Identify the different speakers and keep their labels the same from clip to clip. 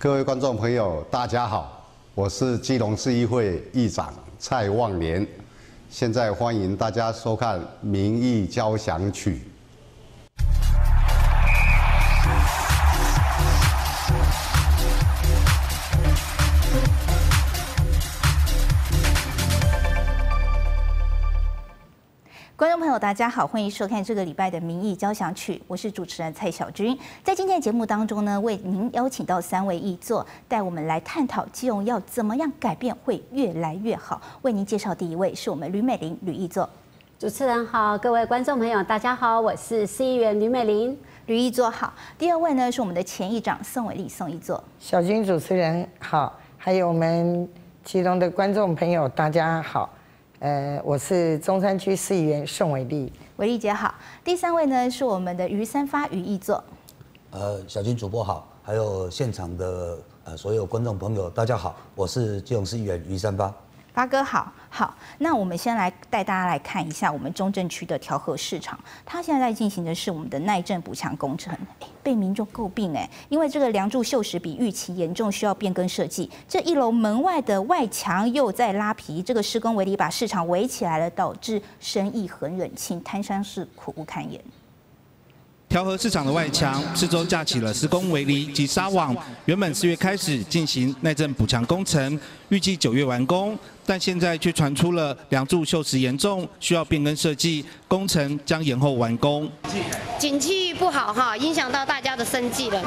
Speaker 1: 各位观众朋友，大家好，我是基隆市议会议长蔡旺年，现在欢迎大家收看《民意交响曲》。
Speaker 2: 观众朋友，大家好，欢迎收看这个礼拜的《民意交响曲》，我是主持人蔡小军。在今天的节目当中呢，为您邀请到三位议座，带我们来探讨基隆要怎么样改变会越来越好。为您介绍第一位是我们吕美玲吕议座，
Speaker 3: 主持人好，各位观众朋友大家好，我是市议员吕美玲
Speaker 2: 吕议座好。第二位呢是我们的前议长宋伟立宋议座，
Speaker 4: 小军主持人好，还有我们其中的观众朋友大家好。呃，我是中山区市议员宋伟丽，
Speaker 2: 伟丽姐好。第三位呢是我们的于三发于义座，
Speaker 5: 呃，小金主播好，还有现场的呃所有观众朋友大家好，我是基隆市议员于三发。
Speaker 2: 发哥好，好，那我们先来带大家来看一下我们中正区的调和市场，它现在在进行的是我们的耐震补强工程，被民众诟病哎，因为这个梁柱锈蚀比预期严重，需要变更设计。这一楼门外的外墙又在拉皮，这个施工围篱把市场围起来了，导致生意很冷清，摊商是苦不堪言。
Speaker 6: 调和市场的外墙四周架起了施工围篱及纱网，原本四月开始进行耐震补强工程，预计九月完工，但现在却传出了梁柱锈蚀严重，需要变更设计，工程将延后完工。
Speaker 7: 景气不好哈，影响到大家的生计了，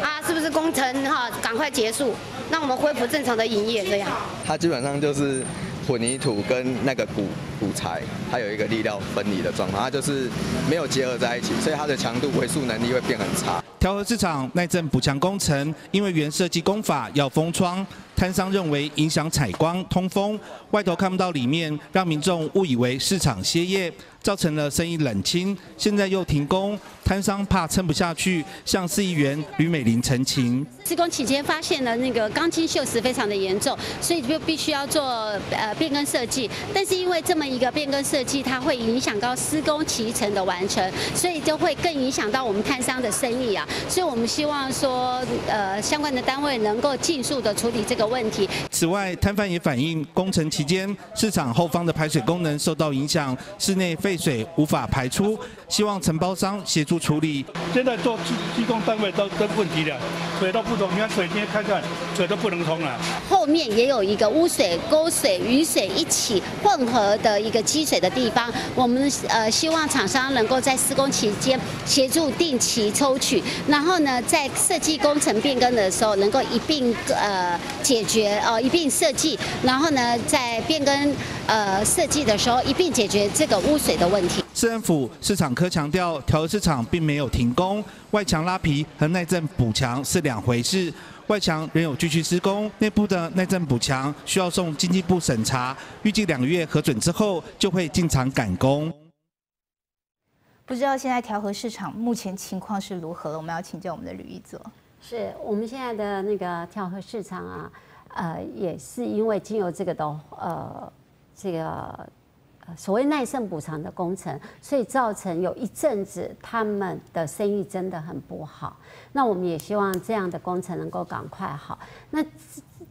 Speaker 7: 啊，是不是工程哈赶快结束，让我们恢复正常的营业这样？
Speaker 8: 它基本上就是。混凝土跟那个骨骨材，它有一个力料分离的状况，它就是没有结合在一起，所以它的强度回溯能力会变很差。
Speaker 6: 调和市场耐震补强工程，因为原设计工法要封窗，摊商认为影响采光通风，外头看不到里面，让民众误以为市场歇业。造成了生意冷清，现在又停工，摊商怕撑不下去，向市议员吕美玲澄清。
Speaker 3: 施工期间发现了那个钢筋锈蚀非常的严重，所以就必须要做呃变更设计。但是因为这么一个变更设计，它会影响到施工期程的完成，所以就会更影响到我们摊商的生意啊。所以我们希望说，呃，相关的单位能够尽速的处理这个问题。
Speaker 6: 此外，摊贩也反映，工程期间市场后方的排水功能受到影响，室内废水无法排出，希望承包商协助处理。
Speaker 9: 现在做施工单位都都问题了，水都不通，你看水今天看看，水都不能通了。
Speaker 3: 后面也有一个污水、沟水、雨水一起混合的一个积水的地方，我们呃希望厂商能够在施工期间协助定期抽取，然后呢在设计工程变更的时候能够一并呃解决哦一并设计，然后呢在变更呃设计的时候一并解决这个污水的。问题。
Speaker 6: 市政府市场科强调，调和市场并没有停工，外墙拉皮和耐震补强是两回事，外墙仍有继续施工，内部的耐震补强需要送经济部审查，预计两个月核准之后就会进场赶工。
Speaker 2: 不知道现在调和市场目前情况是如何？我们要请教我们的吕一泽。
Speaker 3: 是我们现在的那个调和市场啊，呃，也是因为经由这个的呃这个。所谓耐震补偿的工程，所以造成有一阵子他们的生意真的很不好。那我们也希望这样的工程能够赶快好。那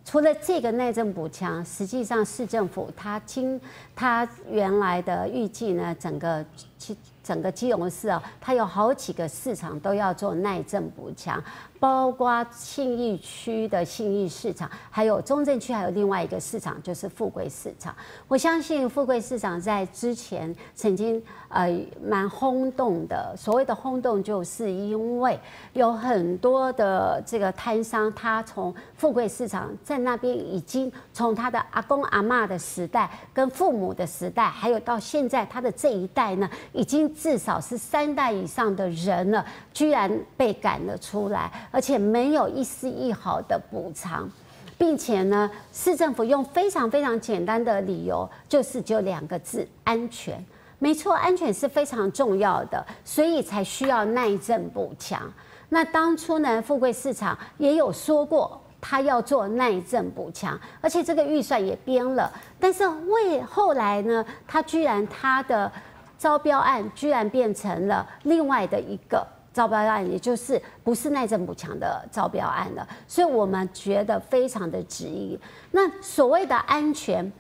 Speaker 3: 除了这个耐震补强，实际上市政府它经它原来的预计呢，整个其整个基隆市啊，它有好几个市场都要做耐震补强。包括信义区的信义市场，还有中正区，还有另外一个市场，就是富贵市场。我相信富贵市场在之前曾经呃蛮轰动的。所谓的轰动，就是因为有很多的这个摊商，他从富贵市场在那边已经从他的阿公阿妈的时代，跟父母的时代，还有到现在他的这一代呢，已经至少是三代以上的人了，居然被赶了出来。而且没有一丝一毫的补偿，并且呢，市政府用非常非常简单的理由，就是就两个字：安全。没错，安全是非常重要的，所以才需要耐震补强。那当初呢，富贵市场也有说过，他要做耐震补强，而且这个预算也编了。但是为后来呢，他居然他的招标案居然变成了另外的一个。招标案，也就是不是耐震补强的招标案了，所以我们觉得非常的质疑。那所谓的安全，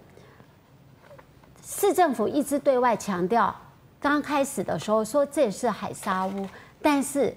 Speaker 3: 市政府一直对外强调，刚开始的时候说这是海沙屋，但是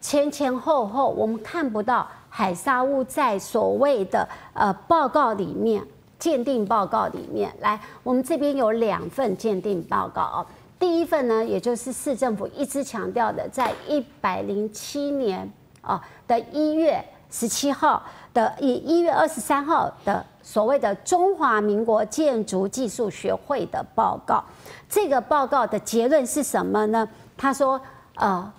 Speaker 3: 前前后后我们看不到海沙屋在所谓的呃报告里面，鉴定报告里面来，我们这边有两份鉴定报告哦。第一份呢，也就是市政府一直强调的，在一百零七年啊的一月十七号的一一月二十三号的所谓的中华民国建筑技术学会的报告，这个报告的结论是什么呢？他说，呃，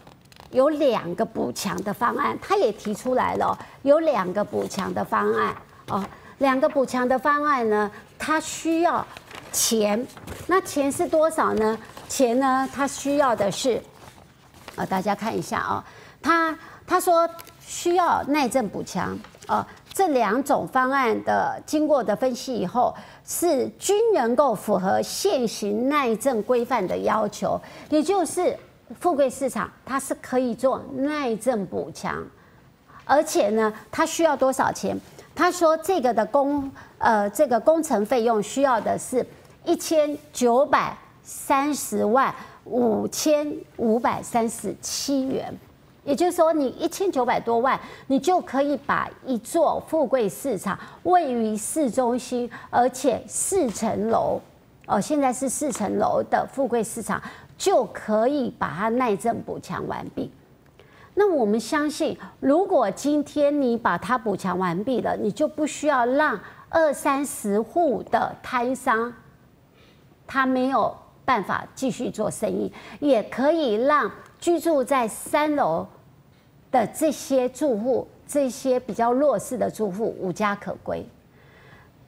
Speaker 3: 有两个补强的方案，他也提出来了，有两个补强的方案哦，两个补强的方案呢，它需要钱，那钱是多少呢？钱呢？他需要的是，啊，大家看一下啊，他他说需要耐震补强啊，这两种方案的经过的分析以后，是均能够符合现行耐震规范的要求，也就是富贵市场它是可以做耐震补强，而且呢，它需要多少钱？他说这个的工呃这个工程费用需要的是一千九百。三十万五千五百三十七元，也就是说，你一千九百多万，你就可以把一座富贵市场位于市中心，而且四层楼，哦，现在是四层楼的富贵市场，就可以把它耐震补强完毕。那我们相信，如果今天你把它补强完毕了，你就不需要让二三十户的摊商，他没有。办法继续做生意，也可以让居住在三楼的这些住户，这些比较弱势的住户无家可归。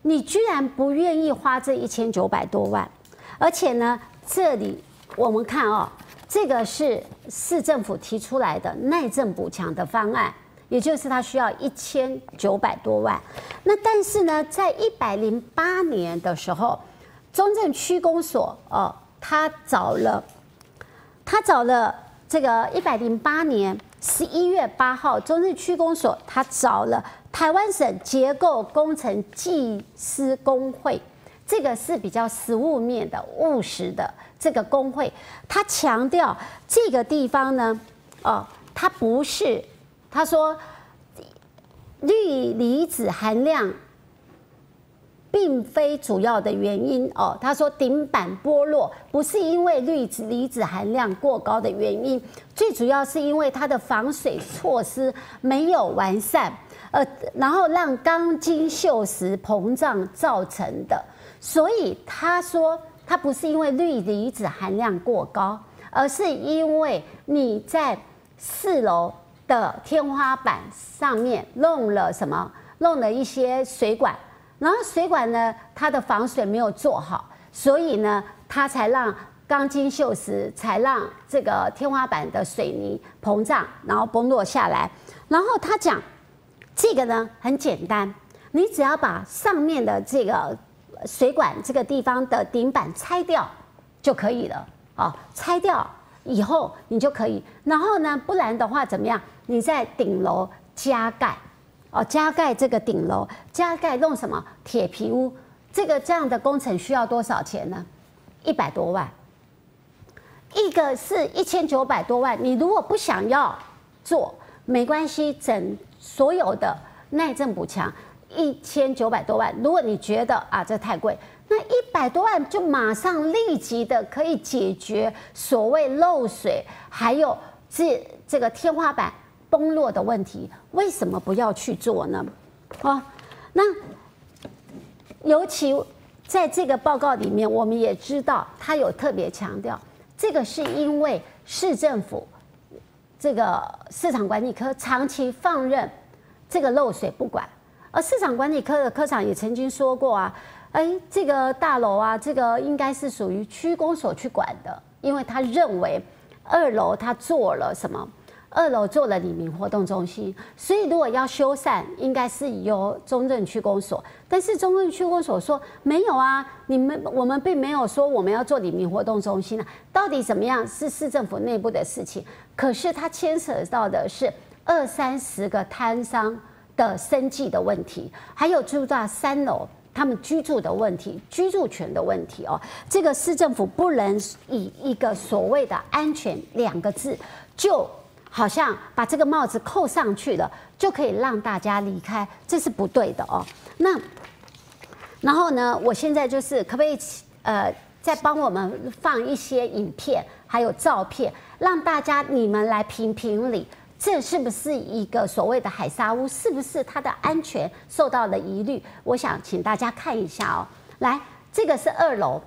Speaker 3: 你居然不愿意花这一千九百多万，而且呢，这里我们看哦，这个是市政府提出来的耐震补强的方案，也就是它需要一千九百多万。那但是呢，在一百零八年的时候，中正区公所哦。他找了，他找了这个一百零八年十一月八号，中日区公所，他找了台湾省结构工程技师工会，这个是比较实物面的、务实的这个工会。他强调这个地方呢，哦，它不是，他说氯离子含量。并非主要的原因哦，他说顶板剥落不是因为氯离子含量过高的原因，最主要是因为它的防水措施没有完善，呃，然后让钢筋锈蚀膨胀造成的。所以他说，它不是因为氯离子含量过高，而是因为你在四楼的天花板上面弄了什么，弄了一些水管。然后水管呢，它的防水没有做好，所以呢，它才让钢筋锈蚀，才让这个天花板的水泥膨胀，然后崩落下来。然后他讲，这个呢很简单，你只要把上面的这个水管这个地方的顶板拆掉就可以了。哦，拆掉以后你就可以。然后呢，不然的话怎么样？你在顶楼加盖。哦，加盖这个顶楼，加盖弄什么铁皮屋？这个这样的工程需要多少钱呢？一百多万，一个是一千九百多万。你如果不想要做，没关系，整所有的耐震补强一千九百多万。如果你觉得啊这太贵，那一百多万就马上立即的可以解决所谓漏水，还有这这个天花板。崩落的问题，为什么不要去做呢？哦，那尤其在这个报告里面，我们也知道他有特别强调，这个是因为市政府这个市场管理科长期放任这个漏水不管，而市场管理科的科长也曾经说过啊，哎，这个大楼啊，这个应该是属于区公所去管的，因为他认为二楼他做了什么。二楼做了李明活动中心，所以如果要修缮，应该是由中正区公所。但是中正区公所说没有啊，你们我们并没有说我们要做李明活动中心啊，到底怎么样是市政府内部的事情。可是它牵扯到的是二三十个摊商的生计的问题，还有住在三楼。他们居住的问题、居住权的问题哦，这个市政府不能以一个所谓的安全两个字，就好像把这个帽子扣上去了，就可以让大家离开，这是不对的哦。那然后呢，我现在就是可不可以呃，再帮我们放一些影片，还有照片，让大家你们来评评理。这是不是一个所谓的海沙屋？是不是它的安全受到了疑虑？我想请大家看一下哦。来，这个是二楼，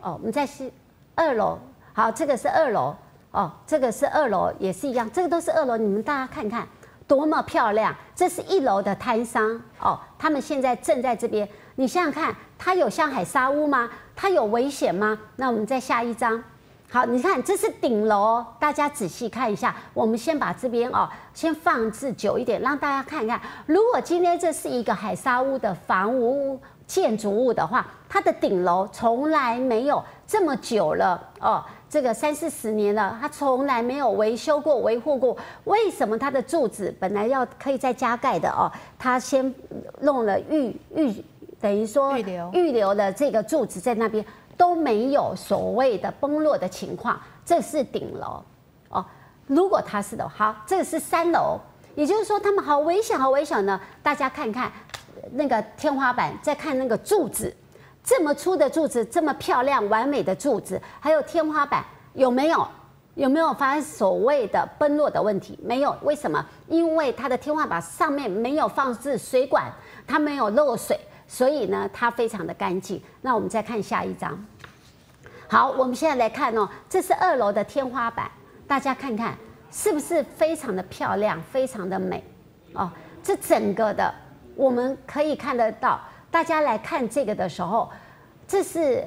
Speaker 3: 哦，我们再是二楼。好，这个是二楼，哦，这个是二楼，也是一样，这个都是二楼。你们大家看看，多么漂亮！这是一楼的摊商，哦，他们现在正在这边。你想想看，它有像海沙屋吗？它有危险吗？那我们再下一张。好，你看这是顶楼，大家仔细看一下。我们先把这边哦，先放置久一点，让大家看一看。如果今天这是一个海沙屋的房屋建筑物的话，它的顶楼从来没有这么久了哦，这个三四十年了，他从来没有维修过、维护过。为什么他的柱子本来要可以再加盖的哦？他先弄了预预，等于说
Speaker 2: 预留
Speaker 3: 预留的这个柱子在那边。都没有所谓的崩落的情况，这是顶楼哦。如果他是的，好，这个是三楼，也就是说他们好危险，好危险呢。大家看看那个天花板，再看那个柱子，这么粗的柱子，这么漂亮完美的柱子，还有天花板有没有有没有发生所谓的崩落的问题？没有，为什么？因为它的天花板上面没有放置水管，它没有漏水，所以呢，它非常的干净。那我们再看下一张。好，我们现在来看哦，这是二楼的天花板，大家看看是不是非常的漂亮，非常的美哦。这整个的我们可以看得到，大家来看这个的时候，这是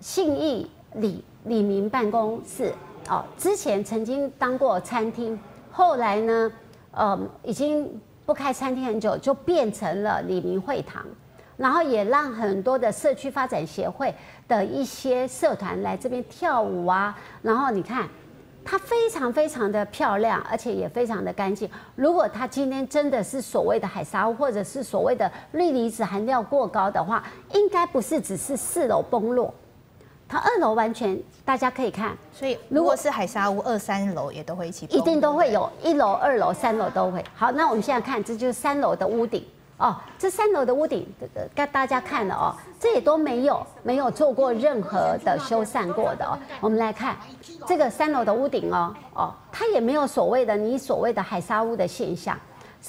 Speaker 3: 信义李李明办公室哦，之前曾经当过餐厅，后来呢，呃，已经不开餐厅很久，就变成了李明会堂。然后也让很多的社区发展协会的一些社团来这边跳舞啊。然后你看，它非常非常的漂亮，而且也非常的干净。如果它今天真的是所谓的海沙屋，或者是所谓的氯离子含量过高的话，应该不是只是四楼崩落，它二楼完全大家可以看。
Speaker 2: 所以如果是海沙屋，二三楼也都会一起，
Speaker 3: 一定都会有一楼、二楼、三楼都会。好，那我们现在看，这就是三楼的屋顶。哦，这三楼的屋顶，给大家看了哦，这也都没有没有做过任何的修缮过的哦。我们来看这个三楼的屋顶哦，哦，它也没有所谓的你所谓的海沙屋的现象，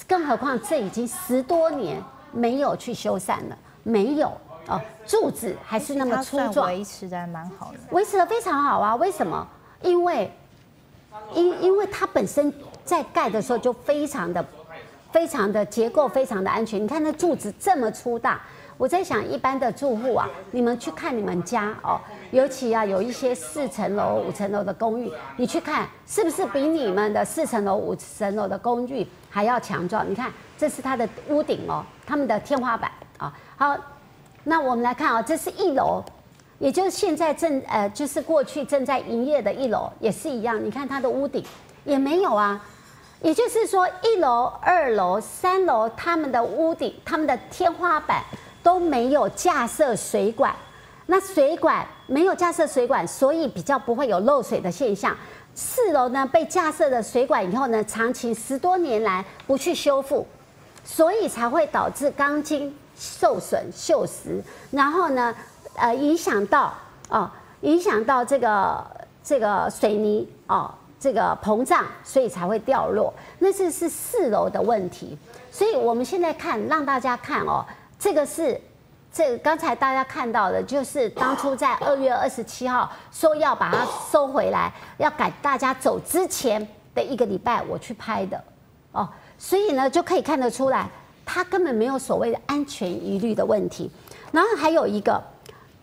Speaker 3: 更何况这已经十多年没有去修缮了，没有哦，柱子还是那么粗壮，
Speaker 2: 维持的还蛮好的，
Speaker 3: 维持的非常好啊。为什么？因为因因为它本身在盖的时候就非常的。非常的结构非常的安全，你看那柱子这么粗大，我在想一般的住户啊，你们去看你们家哦，尤其啊有一些四层楼、五层楼的公寓，你去看是不是比你们的四层楼、五层楼的公寓还要强壮？你看这是它的屋顶哦，他们的天花板啊。好，那我们来看啊，这是一楼，也就是现在正呃就是过去正在营业的一楼也是一样，你看它的屋顶也没有啊。也就是说，一楼、二楼、三楼，他们的屋顶、他们的天花板都没有架设水管。那水管没有架设水管，所以比较不会有漏水的现象。四楼呢，被架设了水管以后呢，长期十多年来不去修复，所以才会导致钢筋受损、锈蚀，然后呢，呃，影响到哦，影响到这个这个水泥哦。这个膨胀，所以才会掉落。那这是四楼的问题，所以我们现在看，让大家看哦，这个是这刚才大家看到的，就是当初在二月二十七号说要把它收回来，要赶大家走之前的一个礼拜，我去拍的哦。所以呢，就可以看得出来，它根本没有所谓的安全疑虑的问题。然后还有一个。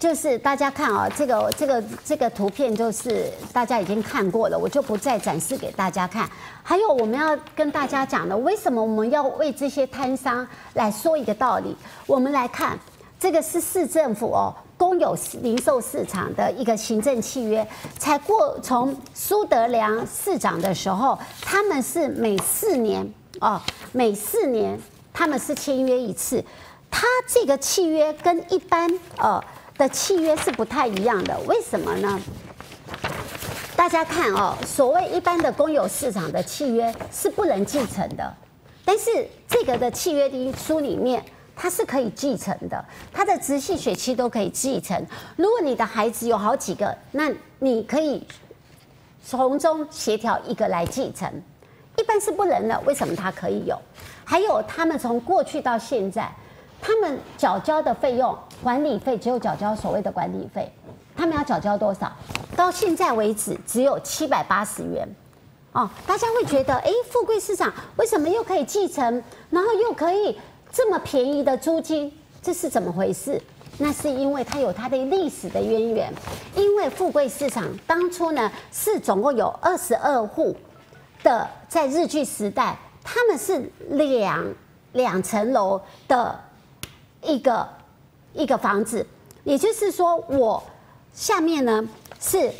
Speaker 3: 就是大家看啊，这个这个这个图片就是大家已经看过了，我就不再展示给大家看。还有我们要跟大家讲的，为什么我们要为这些摊商来说一个道理？我们来看，这个是市政府哦，公有零售市场的一个行政契约，才过从苏德良市长的时候，他们是每四年哦，每四年他们是签约一次。他这个契约跟一般呃。的契约是不太一样的，为什么呢？大家看哦，所谓一般的公有市场的契约是不能继承的，但是这个的契约的书里面它是可以继承的，它的直系血亲都可以继承。如果你的孩子有好几个，那你可以从中协调一个来继承，一般是不能的。为什么它可以有？还有他们从过去到现在。他们缴交的费用，管理费只有缴交所谓的管理费，他们要缴交多少？到现在为止只有七百八十元。哦，大家会觉得，哎，富贵市场为什么又可以继承，然后又可以这么便宜的租金？这是怎么回事？那是因为它有它的历史的渊源。因为富贵市场当初呢是总共有二十二户的，在日据时代，他们是两两层楼的。一个一个房子，也就是说，我下面呢是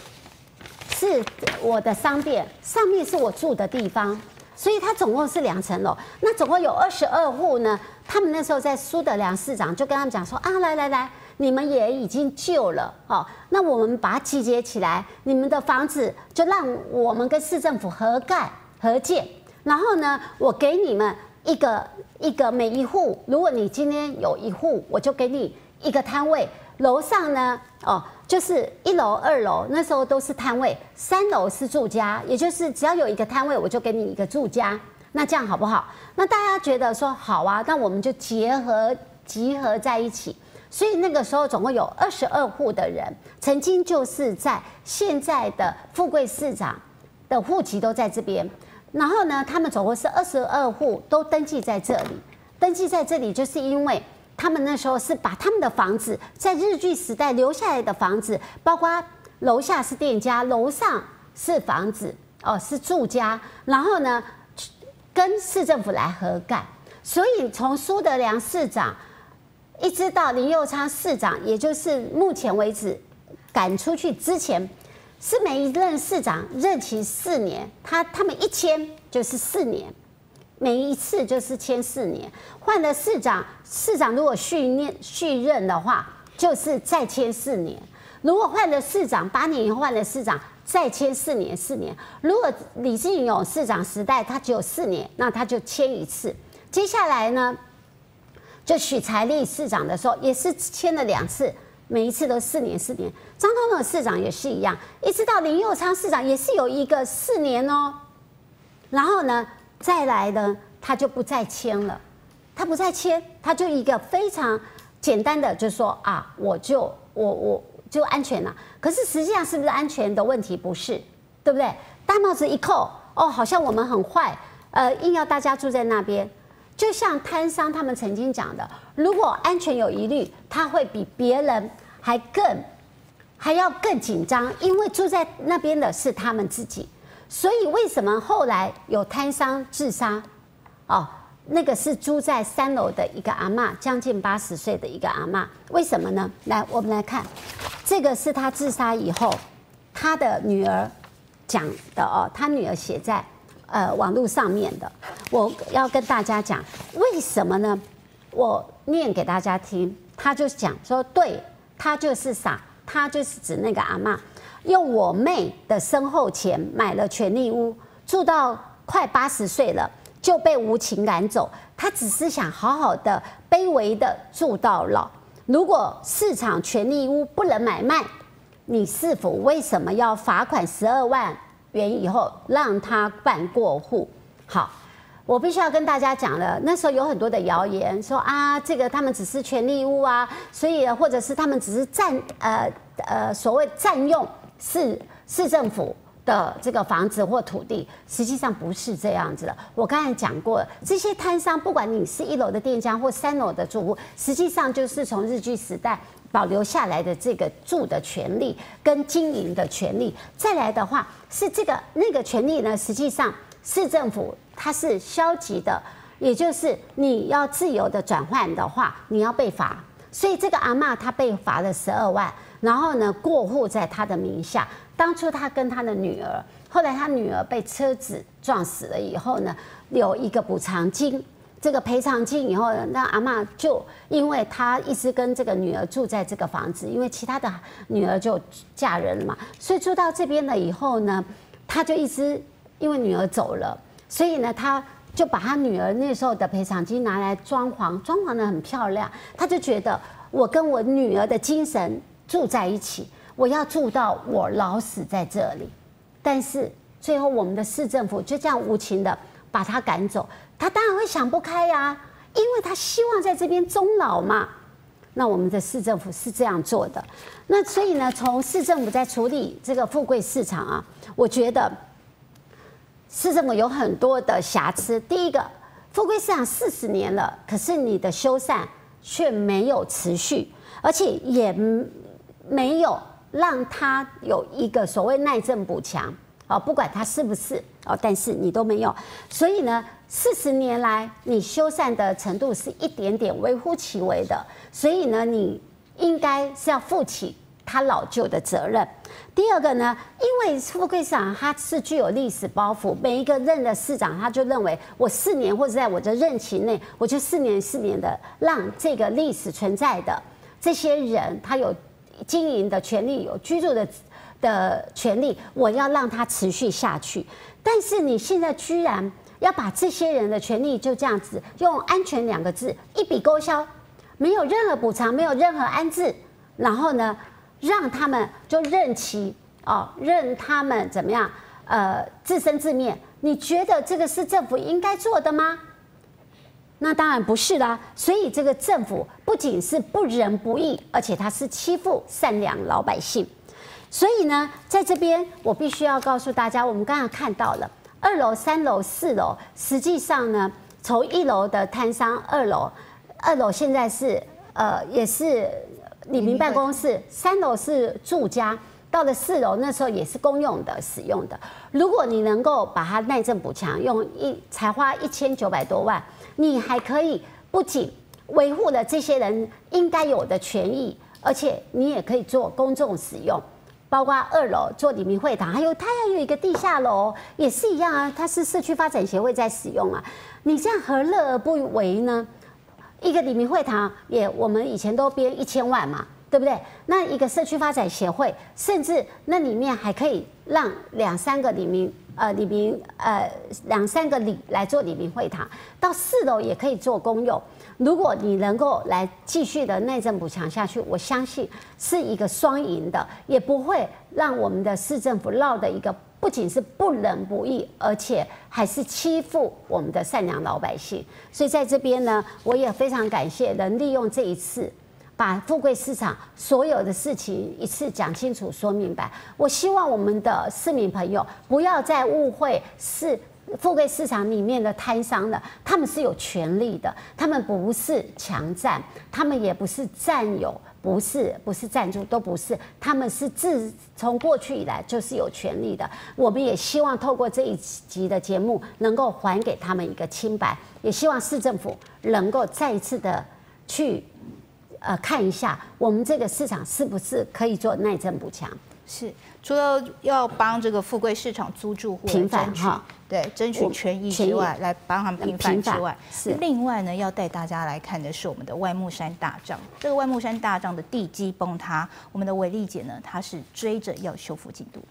Speaker 3: 是我的商店，上面是我住的地方，所以它总共是两层楼。那总共有二十二户呢。他们那时候在苏德良市长就跟他们讲说啊，来来来，你们也已经旧了哦，那我们把它集结起来，你们的房子就让我们跟市政府合盖合建，然后呢，我给你们。一个一个每一户，如果你今天有一户，我就给你一个摊位。楼上呢，哦，就是一楼、二楼那时候都是摊位，三楼是住家，也就是只要有一个摊位，我就给你一个住家。那这样好不好？那大家觉得说好啊，那我们就结合集合在一起。所以那个时候总共有二十二户的人，曾经就是在现在的富贵市长的户籍都在这边。然后呢，他们总共是二十二户都登记在这里，登记在这里，就是因为他们那时候是把他们的房子在日据时代留下来的房子，包括楼下是店家，楼上是房子哦，是住家，然后呢跟市政府来合盖，所以从苏德良市长一直到林佑昌市长，也就是目前为止赶出去之前。是每一任市长任期四年，他他们一签就是四年，每一次就是签四年。换了市长，市长如果续任续任的话，就是再签四年。如果换了市长，八年以后换了市长，再签四年四年。如果李志勇市长时代他只有四年，那他就签一次。接下来呢，就许才立市长的时候也是签了两次。每一次都四年四年，张通通市长也是一样，一直到林佑昌市长也是有一个四年哦。然后呢，再来呢，他就不再签了，他不再签，他就一个非常简单的，就说啊，我就我我就安全了。可是实际上是不是安全的问题？不是，对不对？大帽子一扣，哦，好像我们很坏，呃，硬要大家住在那边。就像摊商他们曾经讲的，如果安全有疑虑，他会比别人还更还要更紧张，因为住在那边的是他们自己。所以为什么后来有摊商自杀？哦，那个是住在三楼的一个阿妈，将近八十岁的一个阿妈。为什么呢？来，我们来看，这个是他自杀以后，他的女儿讲的哦，他女儿写在。呃，网络上面的，我要跟大家讲，为什么呢？我念给大家听，他就讲说，对他就是傻，他就是指那个阿妈，用我妹的身后钱买了权利屋，住到快八十岁了，就被无情赶走。他只是想好好的、卑微的住到老。如果市场权利屋不能买卖，你是否为什么要罚款十二万？元以后让他办过户，好，我必须要跟大家讲了。那时候有很多的谣言说啊，这个他们只是权利屋啊，所以或者是他们只是占呃呃所谓占用市市政府的这个房子或土地，实际上不是这样子的。我刚才讲过，这些摊商不管你是一楼的店家或三楼的住户，实际上就是从日据时代保留下来的这个住的权利跟经营的权利。再来的话是这个那个权利呢，实际上市政府它是消极的，也就是你要自由的转换的话，你要被罚。所以这个阿嬷她被罚了十二万，然后呢过户在她的名下。当初她跟她的女儿，后来她女儿被车子撞死了以后呢，有一个补偿金。这个赔偿金以后，那阿嬷就因为她一直跟这个女儿住在这个房子，因为其他的女儿就嫁人了嘛，所以住到这边了以后呢，她就一直因为女儿走了，所以呢，他。就把他女儿那时候的赔偿金拿来装潢，装潢的很漂亮。他就觉得我跟我女儿的精神住在一起，我要住到我老死在这里。但是最后我们的市政府就这样无情的把他赶走，他当然会想不开呀，因为他希望在这边终老嘛。那我们的市政府是这样做的，那所以呢，从市政府在处理这个富贵市场啊，我觉得。市政府有很多的瑕疵。第一个，富贵市场四十年了，可是你的修缮却没有持续，而且也没有让它有一个所谓耐震补强。哦，不管它是不是哦，但是你都没有。所以呢，四十年来你修缮的程度是一点点微乎其微的。所以呢，你应该是要负起他老旧的责任。第二个呢，因为富贵市场它是具有历史包袱，每一个任的市长他就认为我四年或者在我的任期内，我就四年四年的让这个历史存在的这些人，他有经营的权利，有居住的的权利，我要让他持续下去。但是你现在居然要把这些人的权利就这样子用“安全”两个字一笔勾销，没有任何补偿，没有任何安置，然后呢？让他们就任其哦，任他们怎么样？呃，自生自灭。你觉得这个是政府应该做的吗？那当然不是啦。所以这个政府不仅是不仁不义，而且他是欺负善良老百姓。所以呢，在这边我必须要告诉大家，我们刚刚看到了二楼、三楼、四楼，实际上呢，从一楼的摊商，二楼，二楼现在是呃，也是。李明办公室三楼是住家，到了四楼那时候也是公用的使用的。如果你能够把它耐震补强，用一才花一千九百多万，你还可以不仅维护了这些人应该有的权益，而且你也可以做公众使用，包括二楼做李明会堂，还有它要有一个地下楼也是一样啊，它是社区发展协会在使用啊，你这样何乐而不为呢？一个李明会堂也，我们以前都编一千万嘛，对不对？那一个社区发展协会，甚至那里面还可以让两三个李明，呃，李明，呃，两三个李来做李明会堂，到四楼也可以做公用。如果你能够来继续的内政补强下去，我相信是一个双赢的，也不会让我们的市政府落的一个。不仅是不仁不义，而且还是欺负我们的善良老百姓。所以在这边呢，我也非常感谢能利用这一次，把富贵市场所有的事情一次讲清楚、说明白。我希望我们的市民朋友不要再误会是富贵市场里面的摊商了，他们是有权利的，他们不是强占，他们也不是占有。不是，不是赞助，都不是，他们是自从过去以来就是有权利的。我们也希望透过这一集的节目，能够还给他们一个清白，也希望市政府能够再一次的去呃看一下，我们这个市场是不是可以做耐震补强。
Speaker 2: 是，除了要帮这个富贵市场租住户
Speaker 3: 平反哈，
Speaker 2: 对，争取权益之外，来帮他们平反之外，
Speaker 3: 是
Speaker 2: 另外呢，要带大家来看的是我们的外木山大帐。这个外木山大帐的地基崩塌，我们的伟丽姐呢，她是追着要修复进度。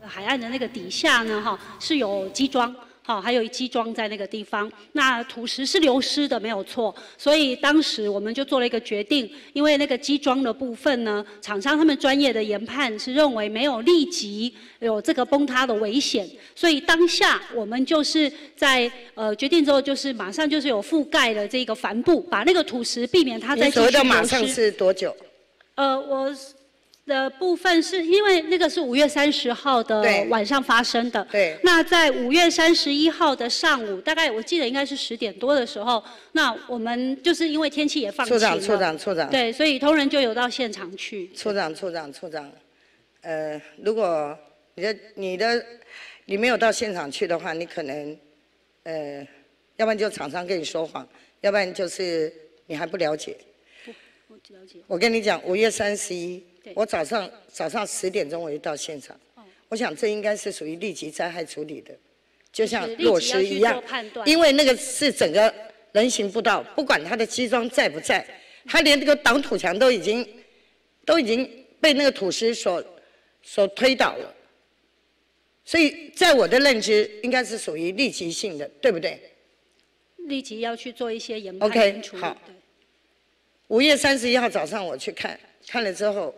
Speaker 10: 海岸的那个底下呢，哈，是有机桩。好，还有一基桩在那个地方，那土石是流失的，没有错。所以当时我们就做了一个决定，因为那个基桩的部分呢，厂商他们专业的研判是认为没有立即有这个崩塌的危险，所以当下我们就是在呃决定之后，就是马上就是有覆盖了这个帆布，把那个土石避免它再继续流失。
Speaker 4: 所谓的马上是多久？
Speaker 10: 呃，我。的部分是因为那个是五月三十号的晚上发生的。
Speaker 4: 对
Speaker 10: 那在五月三十一号的上午，大概我记得应该是十点多的时候，那我们就是因为天气也放晴了，
Speaker 4: 处长，处长，处长，
Speaker 10: 对，所以同仁就有到现场去。
Speaker 4: 处长，处长，处长，呃，如果你的你的你没有到现场去的话，你可能，呃，要不然就厂商跟你说谎，要不然就是你还不了解。
Speaker 10: 我了解。
Speaker 4: 我跟你讲，五月三十一
Speaker 10: 对，
Speaker 4: 我早上早上十点钟我就到现场，
Speaker 10: 哦。
Speaker 4: 我想这应该是属于立即灾害处理的，就像落石一样因为那个是整个人行步道，不管他的基桩在不在，他连这个挡土墙都已经都已经被那个土石所所推倒了，所以在我的认知应该是属于立即性的，对不对？
Speaker 10: 立即要去做一些研判
Speaker 4: OK。好。五月三十一号早上我去看，看了之后，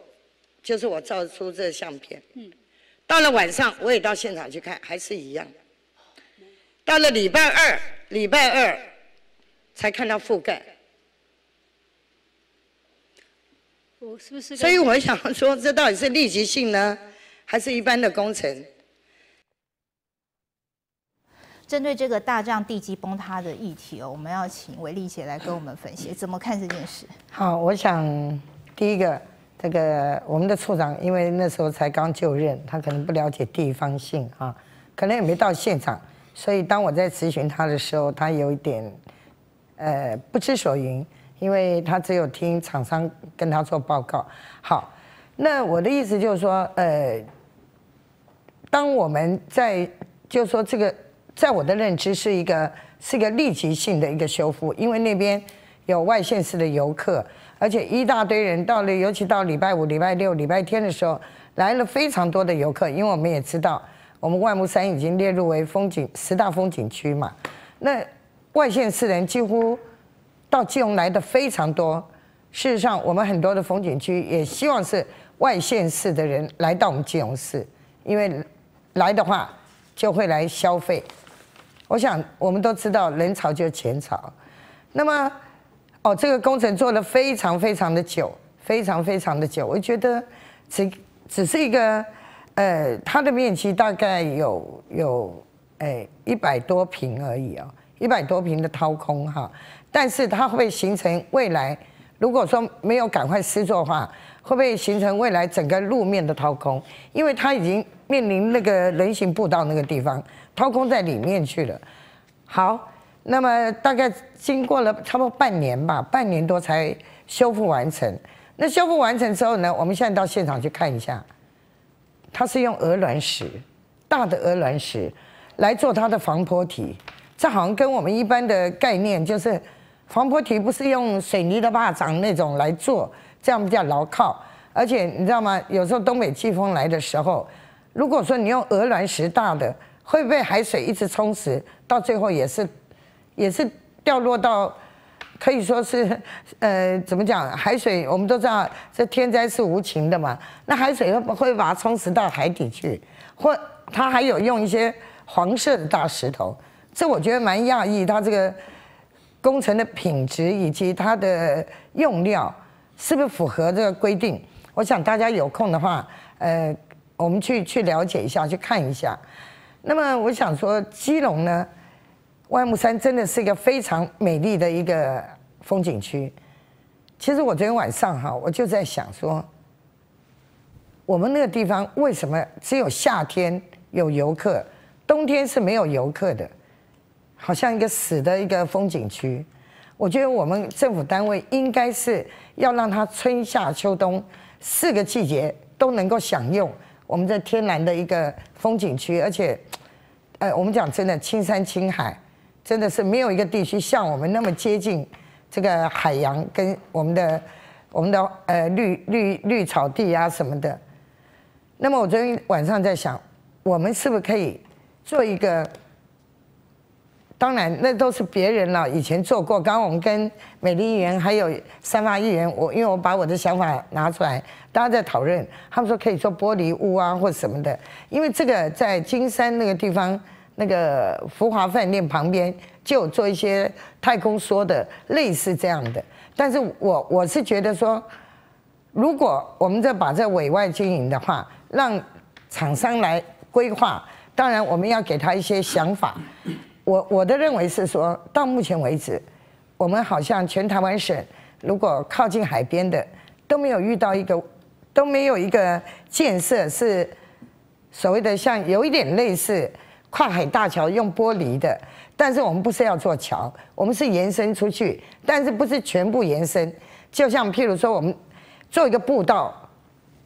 Speaker 4: 就是我照出这相片。
Speaker 10: 嗯
Speaker 4: 到了晚上我也到现场去看，还是一样。到了礼拜二，礼拜二才看到覆盖，
Speaker 10: 我是不是？
Speaker 4: 所以我想说，这到底是立即性呢，还是一般的工程？
Speaker 2: 针对这个大将地基崩塌的议题哦，我们要请韦丽姐来跟我们分析 怎么看这件事。
Speaker 4: 好，我想第一个，这个我们的处长，因为那时候才刚就任，他可能不了解地方性啊，可能也没到现场，所以当我在咨询他的时候，他有一点呃不知所云，因为他只有听厂商跟他做报告。好，那我的意思就是说，呃，当我们在就是说这个，在我的认知是一个是一个立即性的一个修复，因为那边有外县市的游客，而且一大堆人到了，尤其到礼拜五、礼拜六、礼拜天的时候，来了非常多的游客，因为我们也知道，我们万木山已经列入为风景十大风景区嘛，那外县市人几乎到基隆来的非常多。事实上，我们很多的风景区也希望是外县市的人来到我们基隆市，因为来的话就会来消费。我想我们都知道，人潮就是钱潮。那么，哦，这个工程做得非常非常的久，非常非常的久。我觉得只只是一个，呃，它的面积大概有有，哎，一百多平而已哦，一百多平的掏空哈。但是它会形成未来，如果说没有赶快施作的话，会不会形成未来整个路面的掏空？因为它已经面临那个人行步道那个地方，掏空在里面去了。好，那么大概经过了差不多半年吧，半年多才修复完成。那修复完成之后呢，我们现在到现场去看一下，它是用鹅卵石，大的鹅卵石来做它的防坡体。这好像跟我们一般的概念就是，防坡体不是用水泥的坝掌那种来做，这样比较牢靠。而且你知道吗？有时候东北季风来的时候，如果说你用鹅卵石大的，会被海水一直冲蚀，到最后也是也是掉落到，可以说是 呃怎么讲？海水我们都知道，这天灾是无情的嘛。那海水会不会把它冲蚀到海底去，或它还有用一些黄色的大石头，这我觉得蛮讶异，它这个工程的品质以及它的用料是不是符合这个规定？我想大家有空的话，呃，我们去去了解一下，去看一下。那么我想说，基隆呢，万木山真的是一个非常美丽的一个风景区。其实我昨天晚上哈，我就在想说，我们那个地方为什么只有夏天有游客，冬天是没有游客的？好像一个死的一个风景区。我觉得我们政府单位应该是要让它春夏秋冬四个季节都能够享用我们这天然的一个风景区，而且，呃，我们讲真的，青山青海，真的是没有一个地区像我们那么接近这个海洋跟我们的我们的呃绿绿绿草地啊什么的。那么我昨天晚上在想，我们是不是可以做一个？当然，那都是别人了，以前做过。刚刚我们跟美丽议员还有三发议员，我因为我把我的想法拿出来，大家在讨论，他们说可以做玻璃屋啊，或什么的。因为这个在金山那个地方，那个福华饭店旁边就有做一些太空梭的类似这样的。但是我我是觉得说，如果我们再把这委外经营的话，让厂商来规划，当然我们要给他一些想法。我我的认为是说，到目前为止，我们好像全台湾省如果靠近海边的都没有遇到一个都没有一个建设是所谓的像有一点类似跨海大桥用玻璃的，但是我们不是要做桥，我们是延伸出去，但是不是全部延伸，就像譬如说我们做一个步道，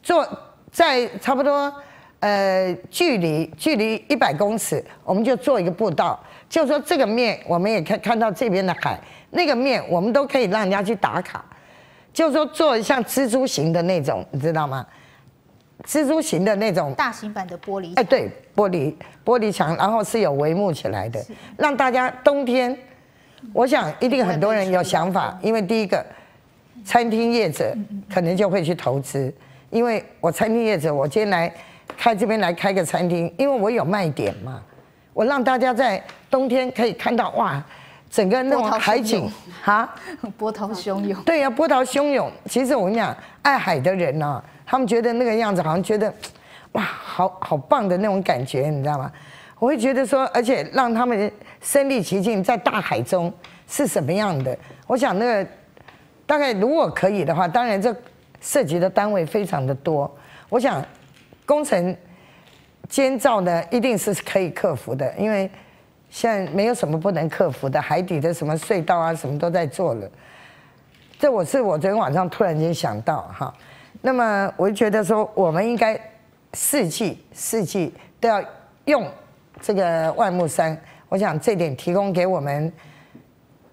Speaker 4: 做在差不多呃距离距离一百公尺，我们就做一个步道。就说这个面，我们也看看到这边的海，那个面我们都可以让人家去打卡。就说做像蜘蛛形的那种，你知道吗？蜘蛛型的那种
Speaker 2: 大型版的玻璃，
Speaker 4: 哎，对，玻璃玻璃墙，然后是有帷幕起来的，让大家冬天，我想一定很多人有想法，因为第一个，餐厅业者可能就会去投资，因为我餐厅业者，我今天来开这边来开个餐厅，因为我有卖点嘛。我让大家在冬天可以看到哇，整个那种海景
Speaker 2: 哈，波涛汹涌。
Speaker 4: 对呀，波涛汹涌。其实我跟你讲，爱海的人呢，他们觉得那个样子好像觉得哇，好好棒的那种感觉，你知道吗？我会觉得说，而且让他们身临其境在大海中是什么样的。我想那个大概如果可以的话，当然这涉及的单位非常的多。我想工程。监造呢，一定是可以克服的，因为现在没有什么不能克服的，海底的什么隧道啊，什么都在做了。这我是我昨天晚上突然间想到哈，那么我就觉得说，我们应该四季四季都要用这个万木山。我想这点提供给我们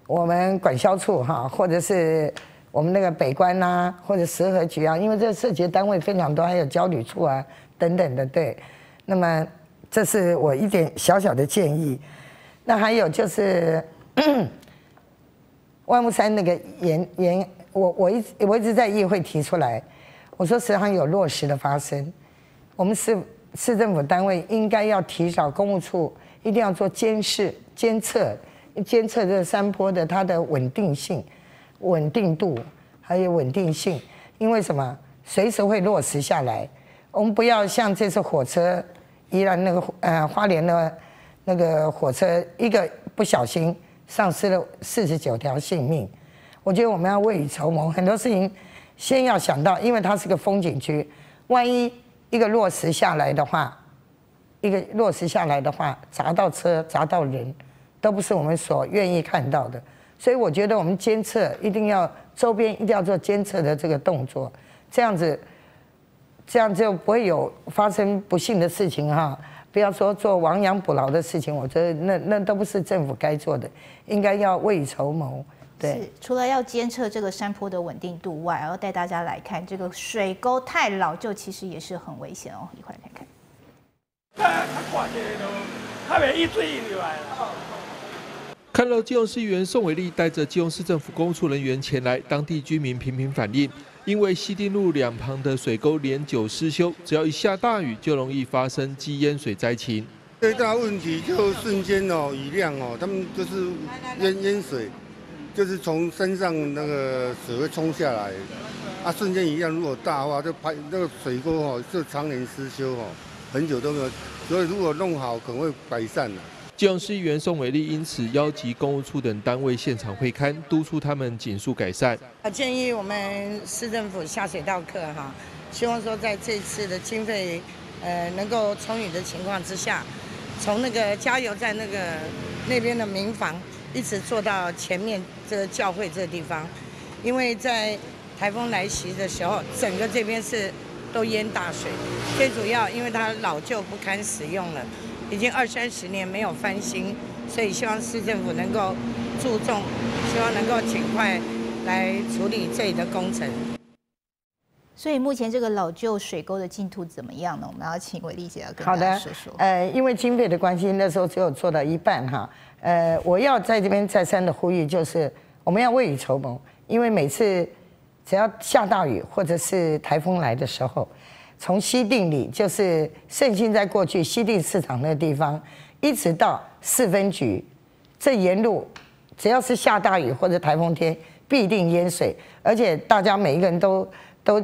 Speaker 4: 我们管销处哈，或者是我们那个北关呐，或者石河局啊，因为这涉及单位非常多，还有交旅处啊等等的，对。那么，这是我一点小小的建议。那还有就是，万木山那个延延，我我一直我一直在议会提出来，我说时常有落实的发生。我们市市政府单位应该要提早公务处一定要做监视监测，监测这山坡的它的稳定性、稳定度还有稳定性，因为什么？随时会落实下来。我们不要像这次火车，依然那个呃花莲的，那个火车一个不小心丧失了四十九条性命。我觉得我们要未雨绸缪，很多事情先要想到，因为它是个风景区，万一一个落实下来的话，一个落实下来的话，砸到车、砸到人，都不是我们所愿意看到的。所以我觉得我们监测一定要周边一定要做监测的这个动作，这样子。这样就不会有发生不幸的事情哈！不要说做亡羊补牢的事情，我觉得那那都不是政府该做的，应该要未雨绸缪。对，
Speaker 2: 除了要监测这个山坡的稳定度外，然后带大家来看这个水沟太老旧，其实也是很危险哦。一块来看看。
Speaker 11: 看到基隆市议员宋伟立带着基隆市政府公处人员前来，当地居民频频反映。因为西丁路两旁的水沟年久失修，只要一下大雨，就容易发生积淹水灾情。
Speaker 12: 最大问题就瞬间哦，雨量哦，他们就是淹淹水，就是从山上那个水会冲下来，啊，瞬间雨量如果大的话，就排那个水沟哦，就常年失修哦，很久都没有，所以如果弄好，可能会改善了。
Speaker 11: 基隆市议员宋伟丽因此邀集公务处等单位现场会勘，督促他们紧速改善。
Speaker 4: 啊建议我们市政府下水道课哈，希望说在这次的经费呃能够充裕的情况之下，从那个加油站那个那边的民房一直做到前面这个教会这个地方，因为在台风来袭的时候，整个这边是都淹大水，最主要因为它老旧不堪使用了。已经二三十年没有翻新，所以希望市政府能够注重，希望能够尽快来处理这里的工程。
Speaker 2: 所以目前这个老旧水沟的进度怎么样呢？我们要请伟丽姐要跟大家说说。
Speaker 4: 呃，因为经费的关系，那时候只有做到一半哈。呃，我要在这边再三的呼吁，就是我们要未雨绸缪，因为每次只要下大雨或者是台风来的时候。从西定里，就是盛兴在过去西定市场那个地方，一直到四分局，这沿路只要是下大雨或者台风天，必定淹水，而且大家每一个人都都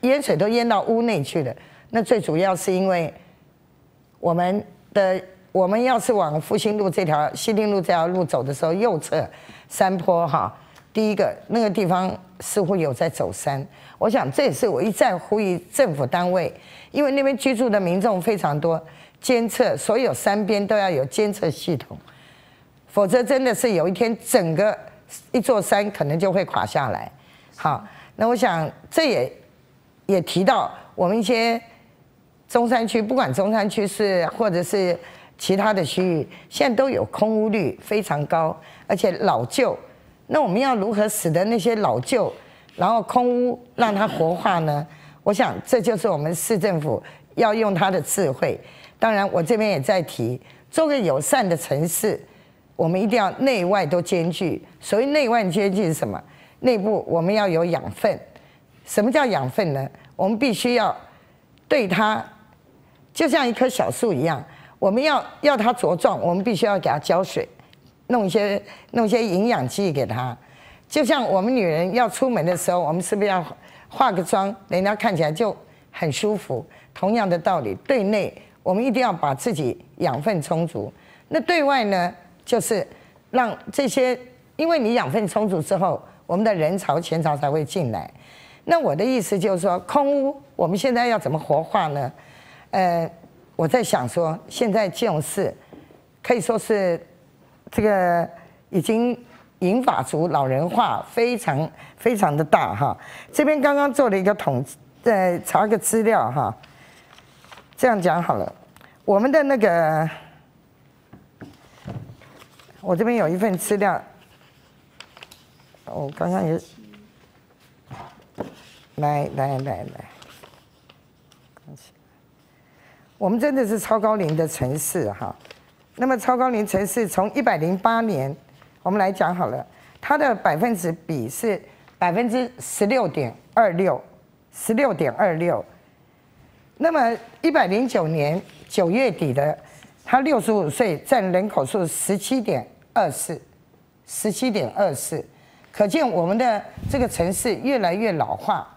Speaker 4: 淹水都淹到屋内去了。那最主要是因为我们的我们要是往复兴路这条西定路这条路走的时候，右侧山坡哈，第一个那个地方似乎有在走山。我想这也是我一再呼吁政府单位，因为那边居住的民众非常多，监测所有山边都要有监测系统，否则真的是有一天整个一座山可能就会垮下来。好，那我想这也也提到我们一些中山区，不管中山区是或者是其他的区域，现在都有空屋率非常高，而且老旧。那我们要如何使得那些老旧，然后空屋让它活化呢？我想这就是我们市政府要用它的智慧。当然，我这边也在提，做个友善的城市，我们一定要内外都兼具。所谓内外兼具是什么？内部我们要有养分。什么叫养分呢？我们必须要对它，就像一棵小树一样，我们要要它茁壮，我们必须要给它浇水，弄一些弄一些营养剂给它。就像我们女人要出门的时候，我们是不是要化个妆，人家看起来就很舒服？同样的道理，对内我们一定要把自己养分充足。那对外呢，就是让这些，因为你养分充足之后。我们的人潮、钱潮才会进来。那我的意思就是说，空屋我们现在要怎么活化呢？呃，我在想说，现在基隆市可以说是这个已经银发族老人化非常非常的大哈。这边刚刚做了一个统，在查个资料哈。这样讲好了，我们的那个，我这边有一份资料。我刚刚也，来来来来，我们真的是超高龄的城市哈。那么超高龄城市从一百零八年，我们来讲好了，它的百分之比是百分之十六点二六，十六点二六。那么一百零九年九月底的，它六十五岁，占人口数十七点二四，十七点二四。可见我们的这个城市越来越老化，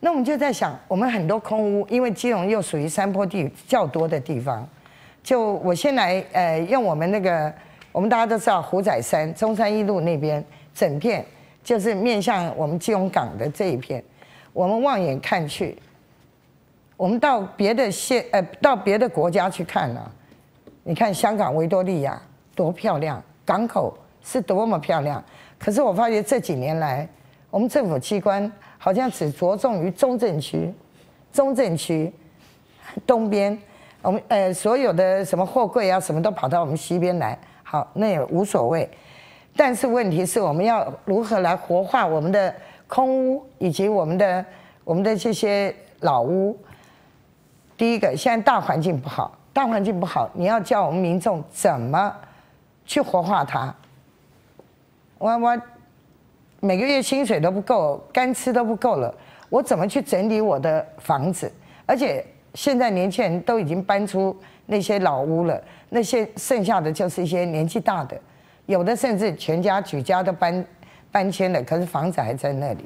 Speaker 4: 那我们就在想，我们很多空屋，因为基隆又属于山坡地较多的地方，就我先来呃用我们那个，我们大家都知道虎仔山中山一路那边整片就是面向我们金融港的这一片，我们望眼看去，我们到别的县呃到别的国家去看呢，你看香港维多利亚多漂亮，港口是多么漂亮。可是我发觉这几年来，我们政府机关好像只着重于中正区、中正区东边，我们呃所有的什么货柜啊，什么都跑到我们西边来。好，那也无所谓。但是问题是我们要如何来活化我们的空屋以及我们的我们的这些老屋？第一个，现在大环境不好，大环境不好，你要叫我们民众怎么去活化它？我我每个月薪水都不够，干吃都不够了，我怎么去整理我的房子？而且现在年轻人都已经搬出那些老屋了，那些剩下的就是一些年纪大的，有的甚至全家举家都搬搬迁了，可是房子还在那里。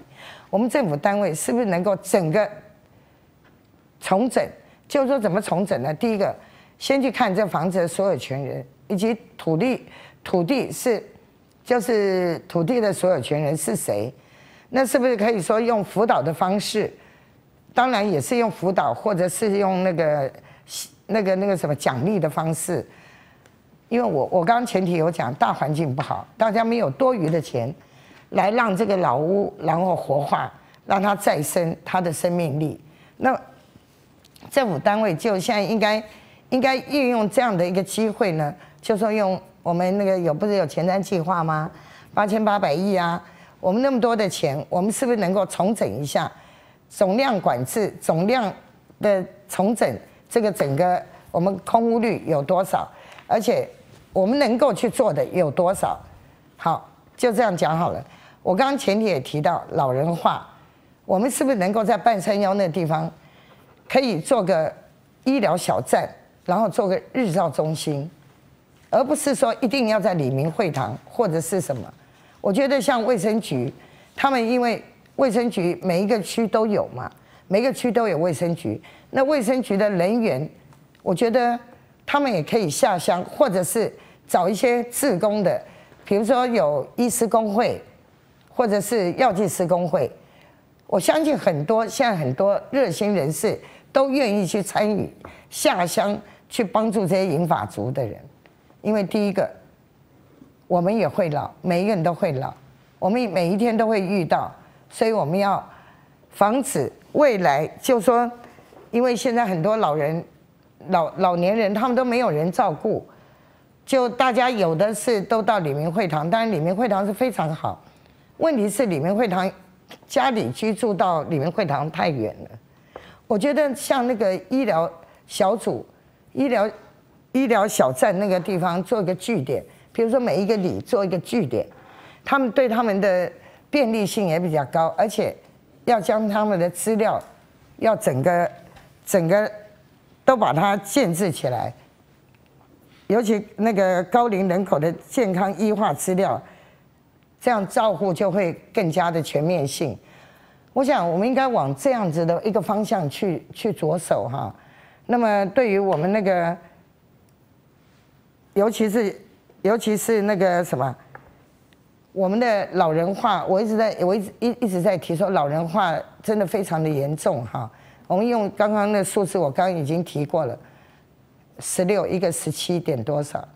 Speaker 4: 我们政府单位是不是能够整个重整？就是说怎么重整呢？第一个，先去看这房子的所有权人以及土地，土地是。就是土地的所有权人是谁？那是不是可以说用辅导的方式？当然也是用辅导，或者是用那个那个那个什么奖励的方式。因为我我刚刚前提有讲，大环境不好，大家没有多余的钱来让这个老屋然后活化，让它再生它的生命力。那政府单位就现在应该应该运用这样的一个机会呢，就说用。我们那个有不是有前瞻计划吗？八千八百亿啊！我们那么多的钱，我们是不是能够重整一下总量管制、总量的重整？这个整个我们空屋率有多少？而且我们能够去做的有多少？好，就这样讲好了。我刚刚前提也提到老人化，我们是不是能够在半山腰那地方可以做个医疗小站，然后做个日照中心？而不是说一定要在李明会堂或者是什么，我觉得像卫生局，他们因为卫生局每一个区都有嘛，每个区都有卫生局，那卫生局的人员，我觉得他们也可以下乡，或者是找一些志工的，比如说有医师工会，或者是药剂师工会。我相信很多现在很多热心人士都愿意去参与下乡去帮助这些银发族的人，因为第一个，我们也会老，每一个人都会老，我们每一天都会遇到，所以我们要防止未来就说，因为现在很多老人、老老年人他们都没有人照顾，就大家有的是都到李明会堂，当然李明会堂是非常好，问题是李明会堂。家里居住到里面会堂太远了，我觉得像那个医疗小组、医疗医疗小站那个地方做一个据点，比如说每一个里做一个据点，他们对他们的便利性也比较高，而且要将他们的资料要整个整个都把它建制起来，尤其那个高龄人口的健康医化资料。这样照顾就会更加的全面性。我想，我们应该往这样子的一个方向去去着手哈。那么，对于我们那个，尤其是尤其是那个什么，我们的老人化，我一直在我一直一一直在提说，老人化真的非常的严重哈。我们用刚刚的数字，我刚刚已经提过了，十六一个十七点多少，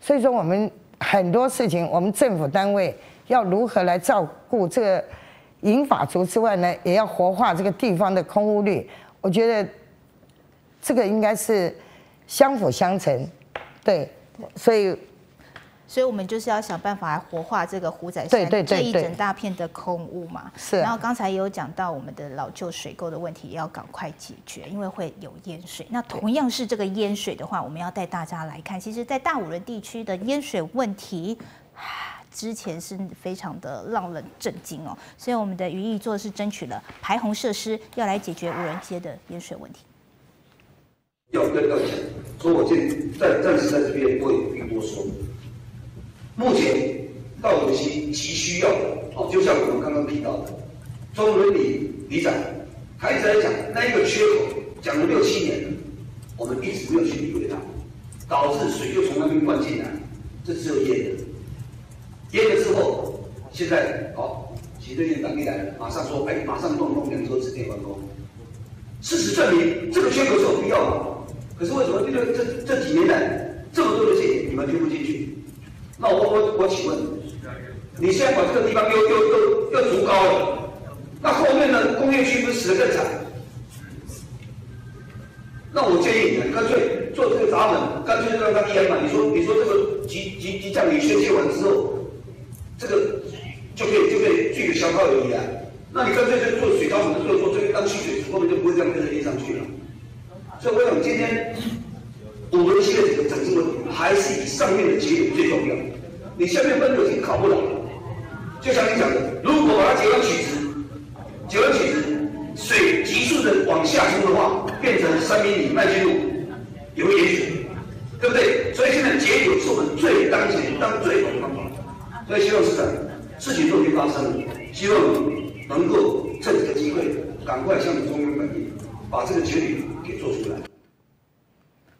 Speaker 4: 所以说我们。很多事情，我们政府单位要如何来照顾这个银法族之外呢？也要活化这个地方的空屋率。我觉得这个应该是相辅相成，对，所以。
Speaker 2: 所以我们就是要想办法来活化这个虎仔山这一整大片的空屋嘛。
Speaker 4: 是。
Speaker 2: 然后刚才也有讲到我们的老旧水沟的问题，也要赶快解决，因为会有淹水。那同样是这个淹水的话，我们要带大家来看，其实，在大武仑地区的淹水问题，之前是非常的让人震惊哦。所以我们的余毅做的是争取了排洪设施，要来解决无人街的淹水问题。
Speaker 13: 要跟要讲，所以我现在暂时在这边不会多说。目前道德西急需要哦，就像我们刚刚提到的，中伦理理长，他一直在讲那一个缺口，讲了六七年了，我们一直没有去理会它，导致水就从那边灌进来，这只有淹的，淹了之后，现在好，行政院长一来了，马上说，哎，马上动工，两周之内完工。事实证明，这个缺口是有必要的，可是为什么这个这这几年来这么多的钱你们推不进去？那我我我请问，你现在把这个地方又又又又筑高了，那后面的工业区不是死得更惨？那我建议你干脆做这个闸门，干脆就让它淹嘛。你说你说这个急急急降雨宣泄完之后，这个就可以就可以具有消耗有益啊。那你干脆就做水闸门，做做这个当蓄水池，后面就不会这样跟着淹上去了。所以我想今天。五轮系的这个整治问题，还是以上面的节流最重要。你下面分流已经考不了。就像你讲的，如果把它截弯取直，截弯取直，水急速的往下冲的话，变成三米里麦积路，也会淹水，对不对？所以现在节流是我们最当前、当最好的方法。所以希望市长，事情都已经发生了，希望你能够趁这个机会，赶快向中央反映，把这个节流给做出来。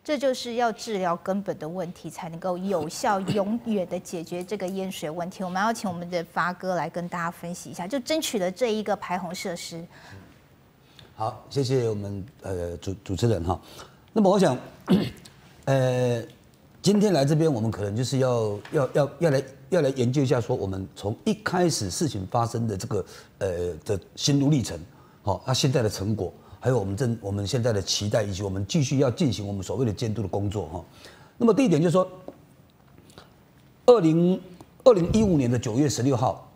Speaker 2: 这就是要治疗根本的问题，才能够有效、永远的解决这个淹水问题。我们要请我们的发哥来跟大家分析一下，就争取了这一个排洪设施。
Speaker 5: 好，谢谢我们呃主主持人哈。那么我想，呃，今天来这边，我们可能就是要要要要来要来研究一下，说我们从一开始事情发生的这个呃的心路历程，好，那现在的成果。还有我们正我们现在的期待，以及我们继续要进行我们所谓的监督的工作哈。那么第一点就是说，二零二零一五年的九月十六号，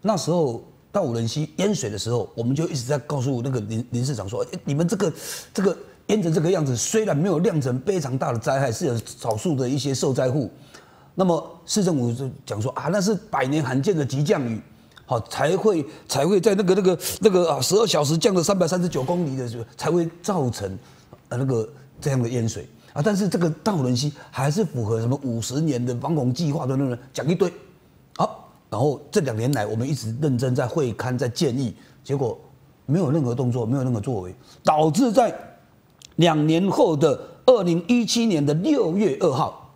Speaker 5: 那时候到五人溪淹水的时候，我们就一直在告诉那个林林市长说，你们这个这个淹成这个样子，虽然没有酿成非常大的灾害，是有少数的一些受灾户，那么市政府就讲说啊，那是百年罕见的急降雨。好，才会才会在那个那个那个啊，十二小时降了三百三十九公里的时候，才会造成呃那个这样的淹水啊。但是这个大轮溪还是符合什么五十年的防洪计划的那种讲一堆，好，然后这两年来我们一直认真在会刊在建议，结果没有任何动作，没有任何作为，导致在两年后的二零一七年的六月二号，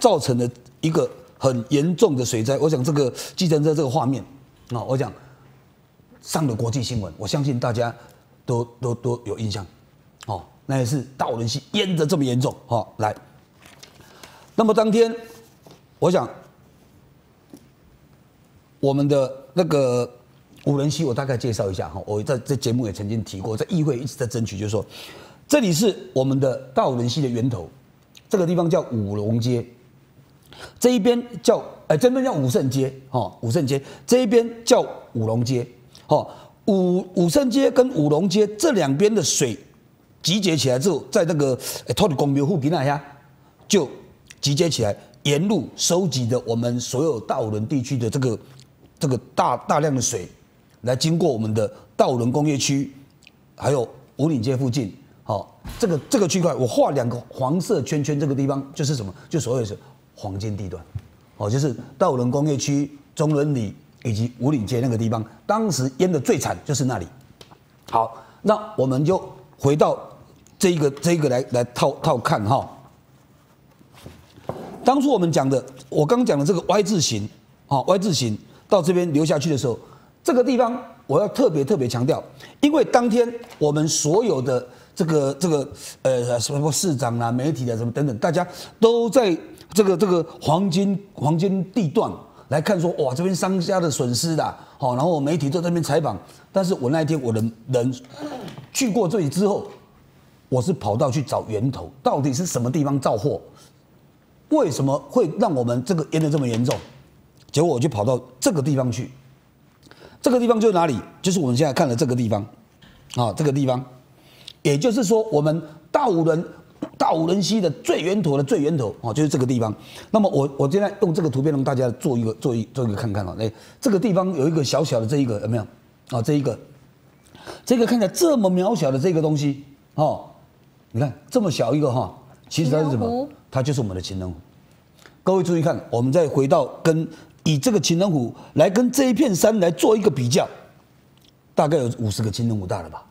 Speaker 5: 造成了一个很严重的水灾。我想这个计程车这个画面那，我讲上了国际新闻，我相信大家都都都有印象。哦，那也是大人溪淹的这么严重。哦，来，那么当天，我想我们的那个。五人溪，我大概介绍一下哈。我在这节目也曾经提过，在议会一直在争取，就是说，这里是我们的大五人溪的源头，这个地方叫五龙街，这一边叫哎这边叫武圣街哈，武圣街这一边叫五龙街，哈武武圣街跟五龙街这两边的水集结起来之后，在那个托里公庙附近那下就集结起来，沿路收集的我们所有大五轮地区的这个这个大大量的水。来经过我们的道伦工业区，还有五岭街附近，好，这个这个区块我画两个黄色圈圈，这个地方就是什么？就所谓是黄金地段，哦，就是道伦工业区、中仑里以及五岭街那个地方，当时淹的最惨就是那里。好，那我们就回到这一个这一个来来套套看哈。当初我们讲的，我刚讲的这个 Y 字形，啊，Y 字形到这边流下去的时候。这个地方我要特别特别强调，因为当天我们所有的这个这个呃什么市长啊、媒体啊什么等等，大家都在这个这个黄金黄金地段来看说，哇，这边商家的损失的，好，然后媒体在这边采访。但是我那一天我的人去过这里之后，我是跑到去找源头，到底是什么地方造祸？为什么会让我们这个淹的这么严重？结果我就跑到这个地方去。这个地方就是哪里？就是我们现在看的这个地方，啊，这个地方，也就是说，我们大五轮大五轮溪的最源头的最源头，哦，就是这个地方。那么我我现在用这个图片让大家做一个做一做一个看看啊，哎，这个地方有一个小小的这一个有没有？啊，这一个，这个看起来这么渺小的这个东西，哦，你看这么小一个哈，其实它是什么？它就是我们的情人湖。各位注意看，我们再回到跟。以这个情人湖来跟这一片山来做一个比较，大概有五十个情人湖大了吧？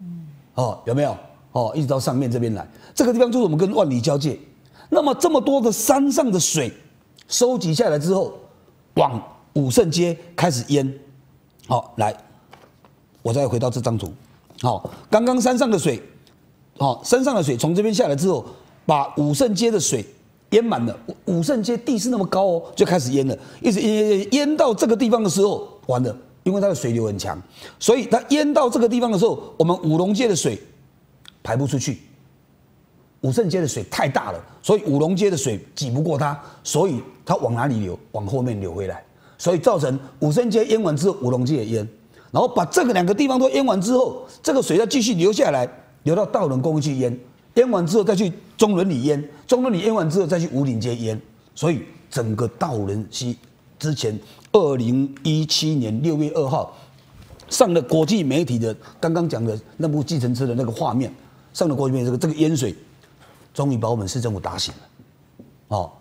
Speaker 5: 嗯，哦，有没有？哦，一直到上面这边来，这个地方就是我们跟万里交界。那么这么多的山上的水收集下来之后，往武圣街开始淹。好，来，我再回到这张图。好，刚刚山上的水，好，山上的水从这边下来之后，把武圣街的水。淹满了，武圣街地势那么高哦，就开始淹了，一直淹淹淹到这个地方的时候，完了，因为它的水流很强，所以它淹到这个地方的时候，我们五龙街的水排不出去，武圣街的水太大了，所以五龙街的水挤不过它，所以它往哪里流？往后面流回来，所以造成武圣街淹完之后，五龙街也淹，然后把这个两个地方都淹完之后，这个水再继续流下来，流到道伦公去淹。淹完之后再去中仑里淹，中仑里淹完之后再去五岭街淹，所以整个道人溪之前二零一七年六月二号上了国际媒体的刚刚讲的那部计程车的那个画面，上了国际面这个这个淹水，终于把我们市政府打醒了。哦，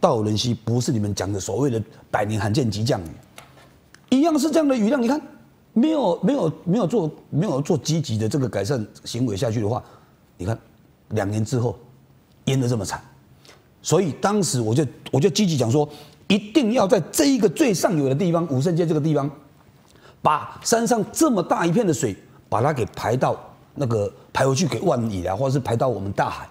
Speaker 5: 道人溪不是你们讲的所谓的百年罕见急降雨，一样是这样的雨量，你看没有没有没有做没有做积极的这个改善行为下去的话，你看。两年之后，淹得这么惨，所以当时我就我就积极讲说，一定要在这一个最上游的地方，武圣街这个地方，把山上这么大一片的水，把它给排到那个排回去给万里啊，或者是排到我们大海，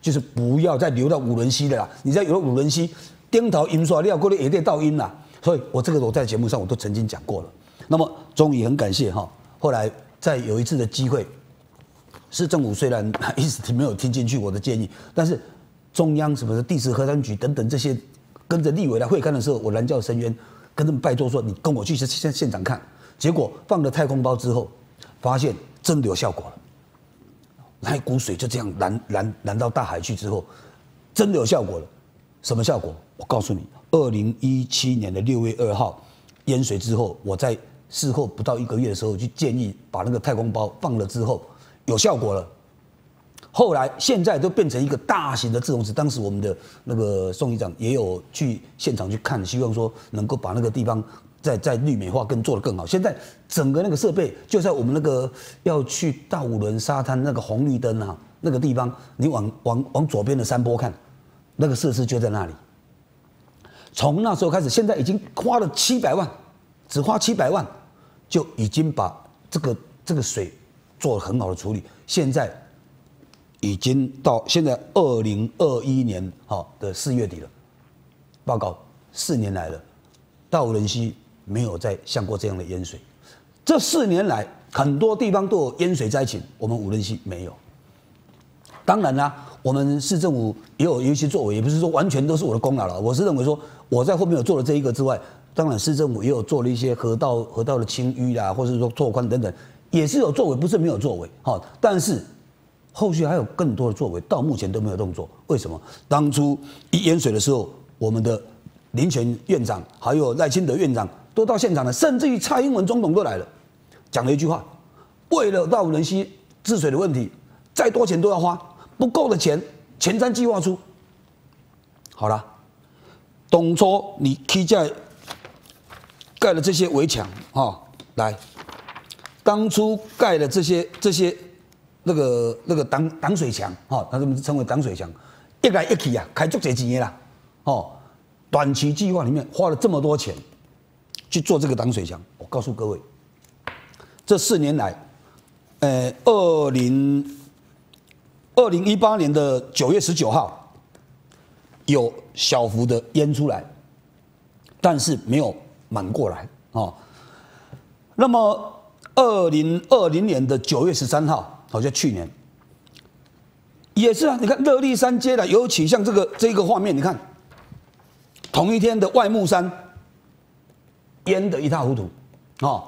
Speaker 5: 就是不要再流到五轮溪的啦。你在有五轮溪，颠头阴刷料过的也得倒阴啦。所以我这个我在节目上我都曾经讲过了。那么终于很感谢哈，后来在有一次的机会。市政府虽然一直没有听进去我的建议，但是中央什么的地质核山局等等这些跟着立委来会看的时候，我蓝叫深渊，跟他们拜托说：“你跟我去现现场看。”结果放了太空包之后，发现真的有效果了。那一股水就这样拦拦拦到大海去之后，真的有效果了。什么效果？我告诉你，二零一七年的六月二号淹水之后，我在事后不到一个月的时候，就建议把那个太空包放了之后。有效果了，后来现在都变成一个大型的自动池。当时我们的那个宋局长也有去现场去看，希望说能够把那个地方在在绿美化更做得更好。现在整个那个设备就在我们那个要去大五轮沙滩那个红绿灯啊那个地方，你往往往左边的山坡看，那个设施就在那里。从那时候开始，现在已经花了七百万，只花七百万，就已经把这个这个水做了很好的处理。现在已经到现在二零二一年好的四月底了，报告四年来了，大武人溪没有再像过这样的淹水。这四年来，很多地方都有淹水灾情，我们武人溪没有。当然啦，我们市政府也有一些作为，也不是说完全都是我的功劳了。我是认为说，我在后面有做了这一个之外，当然市政府也有做了一些河道、河道的清淤啦，或者是说拓宽等等，也是有作为，不是没有作为。好，但是后续还有更多的作为，到目前都没有动作。为什么？当初一淹水的时候，我们的林权院长还有赖清德院长都到现场了，甚至于蔡英文总统都来了，讲了一句话：为了大武人溪治水的问题，再多钱都要花。不够的钱，前瞻计划出。好了，董卓你踢在盖了这些围墙啊，来，当初盖的这些这些那个那个挡挡水墙哈，他们称为挡水墙，一来一去啊，开足这几年啦，哦，短期计划里面花了这么多钱去做这个挡水墙，我告诉各位，这四年来，呃，二零。二零一八年的九月十九号，有小幅的淹出来，但是没有满过来啊。那么二零二零年的九月十三号，好像去年也是啊。你看乐力山街的，尤其像这个这个画面，你看同一天的外木山淹得一塌糊涂啊，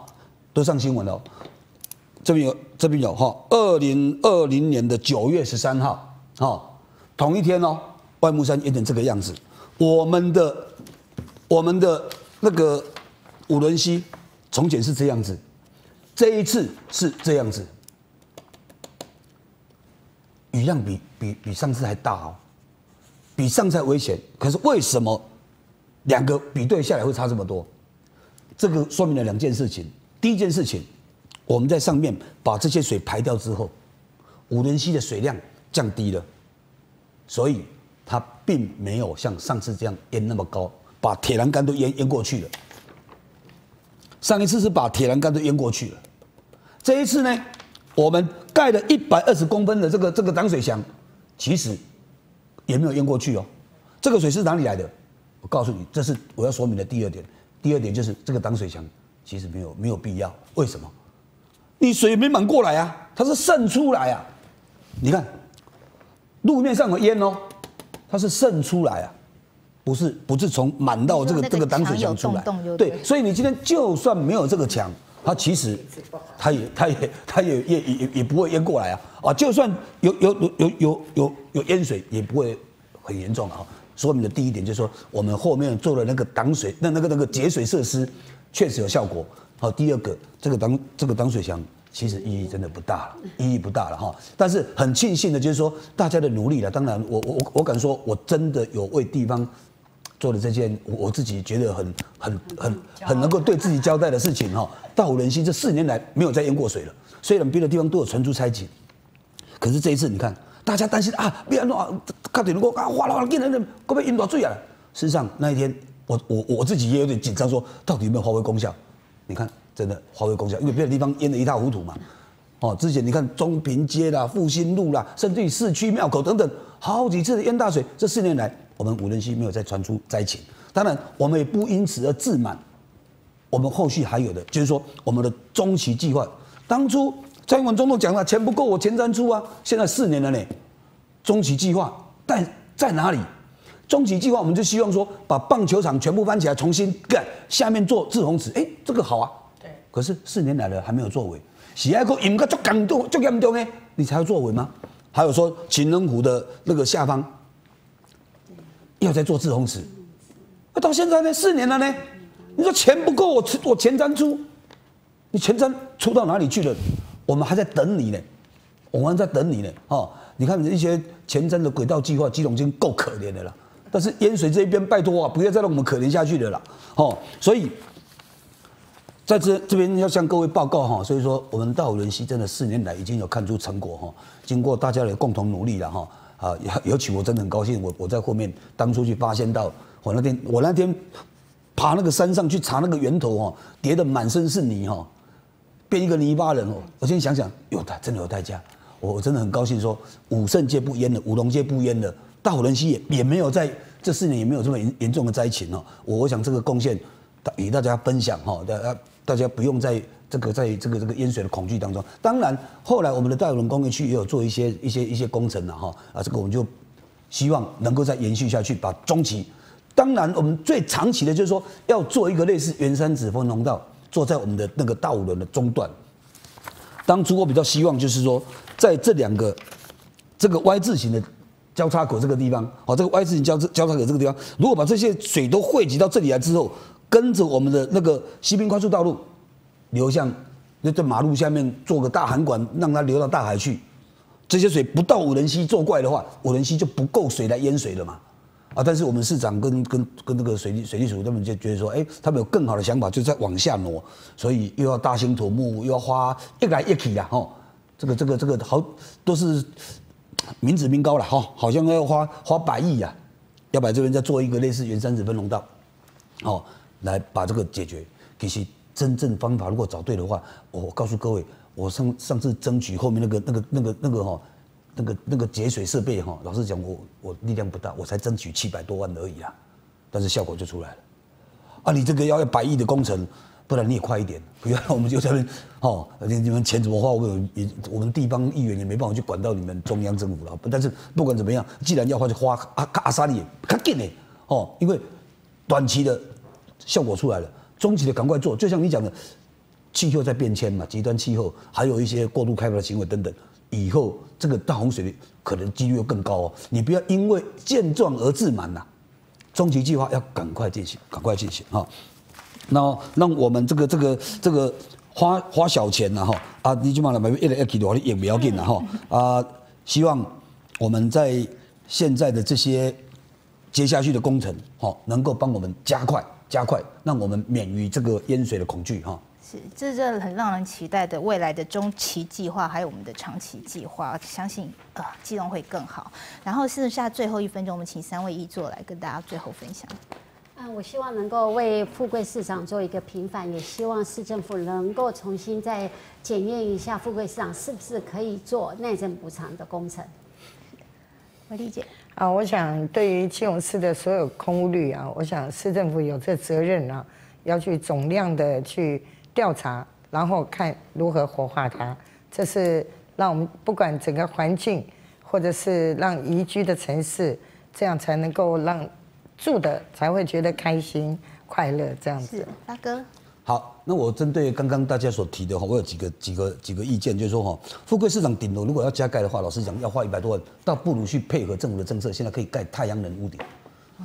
Speaker 5: 都上新闻了。这边有，这边有哈，二零二零年的九月十三号，哈，同一天哦，外木山淹成这个样子。我们的我们的那个五轮溪从前是这样子，这一次是这样子，雨量比比比上次还大哦，比上次还危险。可是为什么两个比对下来会差这么多？这个说明了两件事情。第一件事情。我们在上面把这些水排掉之后，五轮溪的水量降低了，所以它并没有像上次这样淹那么高，把铁栏杆都淹淹过去了。上一次是把铁栏杆都淹过去了，这一次呢，我们盖了一百二十公分的这个这个挡水墙，其实也没有淹过去哦。这个水是哪里来的？我告诉你，这是我要说明的第二点。第二点就是这个挡水墙其实没有没有必要，为什么？你水没满过来啊，它是渗出来啊。你看，路面上有烟哦，它是渗出来啊，不是不是从满到这个这个挡水墙出来。对，所以你今天就算没有这个墙，它其实它也它也 它也也也也不会淹过来啊。啊，就算有有有有有有有淹水，也不会很严重啊。说明的第一点就是说，我们后面做了那个挡水那那个那个节水设施，确实有效果。好，第二个，这个挡这个挡水墙其实意义真的不大了，意义不大了哈。但是很庆幸的就是说，大家的努力了。当然，我我我我敢说，我真的有为地方做了这件我自己觉得很很很很能够对自己交代的事情哈。大湖人心这四年来没有再淹过水了，虽然别的地方都有传出灾情，可是这一次你看，大家担心啊，别安怎，看到如果啊哗啦哗啦，竟然会不会淹大水啊？事实上那一天，我我我自己也有点紧张，说到底有没有发挥功效？你看，真的发挥功效，因为别的地方淹得一塌糊涂嘛。哦，之前你看中平街啦、复兴路啦，甚至于市区庙口等等，好几次的淹大水。这四年来，我们五人溪没有再传出灾情。当然，我们也不因此而自满。我们后续还有的，就是说我们的中期计划。当初蔡英文总统讲了，钱不够，我前瞻出啊。现在四年了呢，中期计划但在哪里？终极计划，我们就希望说，把棒球场全部搬起来，重新盖，下面做滞洪池。哎，这个好啊。对。可是四年来了还没有作为，喜爱国应该做感动，做严重呢，你才要作为吗？还有说情人湖的那个下方，要在做滞洪池，那到现在呢，四年了呢，你说钱不够，我我前瞻出，你前瞻出到哪里去了？我们还在等你呢，我们还在等你呢。哦，你看一些前瞻的轨道计划，基隆已经够可怜的了。但是淹水这一边，拜托啊，不要再让我们可怜下去的啦！哦，所以在这这边要向各位报告哈，所以说我们大武仑溪真的四年来已经有看出成果哈，经过大家的共同努力了哈，啊，尤其我真的很高兴，我我在后面当初去发现到，我那天我那天爬那个山上去查那个源头哈，叠的满身是泥哈，变一个泥巴人哦，我现在想想有代真的有代价，我真的很高兴说武圣界不淹了，武龙界不淹了，大武仑溪也也没有在这四年也没有这么严严重的灾情哦，我我想这个贡献与大家分享哈，大家。大家不用在这个在这个这个淹水的恐惧当中。当然，后来我们的大龙工业区也有做一些一些一些工程了哈啊，这个我们就希望能够再延续下去，把中期。当然，我们最长期的就是说要做一个类似圆山子峰农道，坐在我们的那个大五轮的中段。当初我比较希望就是说，在这两个这个 Y 字形的交叉口这个地方，哦，这个 Y 字形交交叉口这个地方，如果把这些水都汇集到这里来之后。跟着我们的那个西滨快速道路流向那在马路下面做个大涵管，让它流到大海去。这些水不到五人溪作怪的话，五人溪就不够水来淹水了嘛。啊，但是我们市长跟跟跟那个水利水利署他们就觉得说，哎，他们有更好的想法，就在往下挪，所以又要大兴土木，又要花一来一去呀，吼，这个这个这个好都是民脂民膏了哈，好像要花花百亿呀，要把这边再做一个类似原山子分龙道，哦。来把这个解决，其实真正方法如果找对的话，我告诉各位，我上上次争取后面那个那个那个那个哈，那个那个节水设备哈，老实讲我我力量不大，我才争取七百多万而已啊，但是效果就出来了。啊，你这个要要百亿的工程，不然你也快一点，不要我们就在那哦，你你们钱怎么花，我们也我们地方议员也没办法去管到你们中央政府了。但是不管怎么样，既然要花就花阿阿萨利，卡紧的哦，因为短期的。效果出来了，中期的赶快做，就像你讲的，气候在变迁嘛，极端气候，还有一些过度开发的行为等等，以后这个大洪水的可能几率又更高哦。你不要因为见状而自满呐，中期计划要赶快进行，赶快进行哈。那让我们这个这个这个花花小钱呐哈啊，你起码来买一两 K 的话，也不要紧了哈 啊。希望我们在现在的这些接下去的工程，好能够帮我们加快。加快，让我们免于这个淹水的恐惧哈。
Speaker 2: 是，这是很让人期待的未来的中期计划，还有我们的长期计划，相信呃，基隆会更好。然后剩下最后一分钟，我们请三位一座来跟大家最后分享。
Speaker 3: 嗯，我希望能够为富贵市场做一个平反，也希望市政府能够重新再检验一下富贵市场是不是可以做内政补偿的工程。
Speaker 2: 我理解。
Speaker 4: 啊，我想对于基隆市的所有空屋率啊，我想市政府有这责任啊，要去总量的去调查，然后看如何活化它。这是让我们不管整个环境，或者是让宜居的城市，这样才能够让住的才会觉得开心快乐这样子。
Speaker 2: 大哥。
Speaker 5: 好，那我针对刚刚大家所提的哈，我有几个几个几个意见，就是说哈，富贵市场顶楼如果要加盖的话，老实讲要花一百多万，倒不如去配合政府的政策，现在可以盖太阳能屋顶，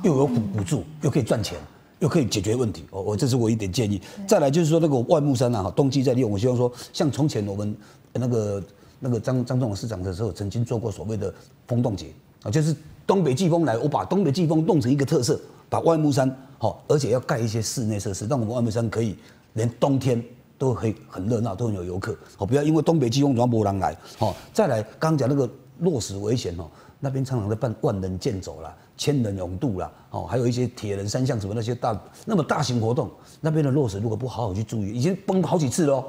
Speaker 5: 又有补补助，又可以赚钱，又可以解决问题。我我这是我一点建议。再来就是说那个万木山啊，冬季在利用，我希望说像从前我们那个那个张张总市长的时候，曾经做过所谓的风洞节啊，就是东北季风来，我把东北季风弄成一个特色，把万木山好，而且要盖一些室内设施，让我们万木山可以。连冬天都可以很热闹，都很有游客。哦，不要因为东北季风转波浪来。哦，再来，刚讲那个落石危险哦，那边常常在办万人健走啦、千人勇渡啦，哦，还有一些铁人三项什么那些大那么大型活动，那边的落石如果不好好去注意，已经崩好几次喽，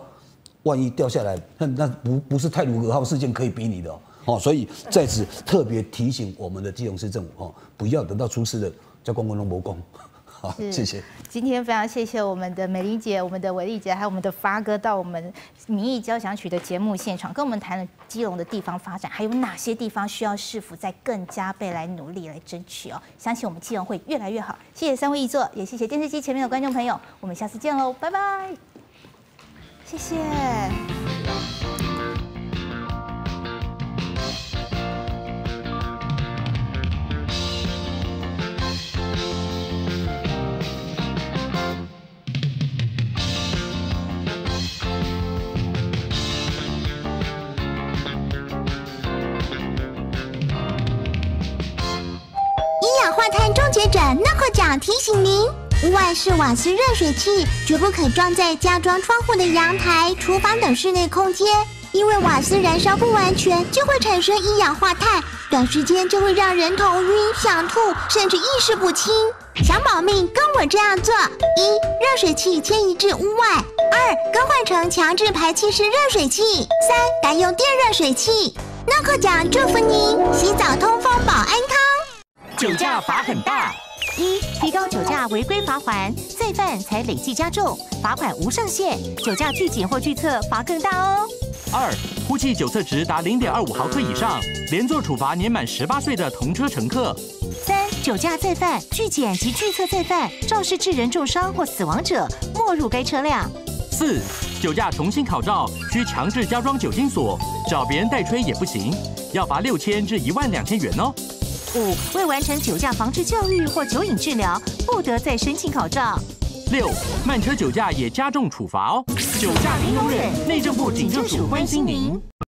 Speaker 5: 万一掉下来，那那不不是泰鲁格号事件可以比拟的哦。哦，所以在此特别提醒我们的基隆市政府哦，不要等到出事了叫公共龙博公。好，谢谢。
Speaker 2: 今天非常谢谢我们的美玲姐、我们的伟丽姐，还有我们的发哥到我们民意交响曲的节目现场，跟我们谈了基隆的地方发展，还有哪些地方需要市府再更加倍来努力来争取哦。相信我们基隆会越来越好。谢谢三位一座，也谢谢电视机前面的观众朋友，我们下次见喽，拜拜。谢谢。
Speaker 14: 提醒您：屋外是瓦斯热水器，绝不可装在加装窗户的阳台、厨房等室内空间，因为瓦斯燃烧不完全，就会产生一氧化碳，短时间就会让人头晕、想吐，甚至意识不清。想保命，跟我这样做：一、热水器迁移至屋外；二、更换成强制排气式热水器；三、改用电热水器。诺克奖祝福您，洗澡通风保安康。
Speaker 15: 酒驾罚很大。一、提高酒驾违规罚还，再犯才累计加重，罚款无上限，酒驾拒检或拒测罚更大哦。
Speaker 16: 二、呼气酒测值达零点二五毫克以上，连坐处罚年满十八岁的同车乘客。
Speaker 15: 三、酒驾再犯、拒检及拒测再犯，肇事致人重伤或死亡者，没入该车辆。
Speaker 16: 四、酒驾重新考照，需强制加装酒精锁，找别人代吹也不行，要罚六千至一万两千元哦。
Speaker 15: 五、未完成酒驾防治教育或酒瘾治疗，不得再申请考照。
Speaker 16: 六、慢车酒驾也加重处罚哦。酒驾零容忍，内政部警政署关心您。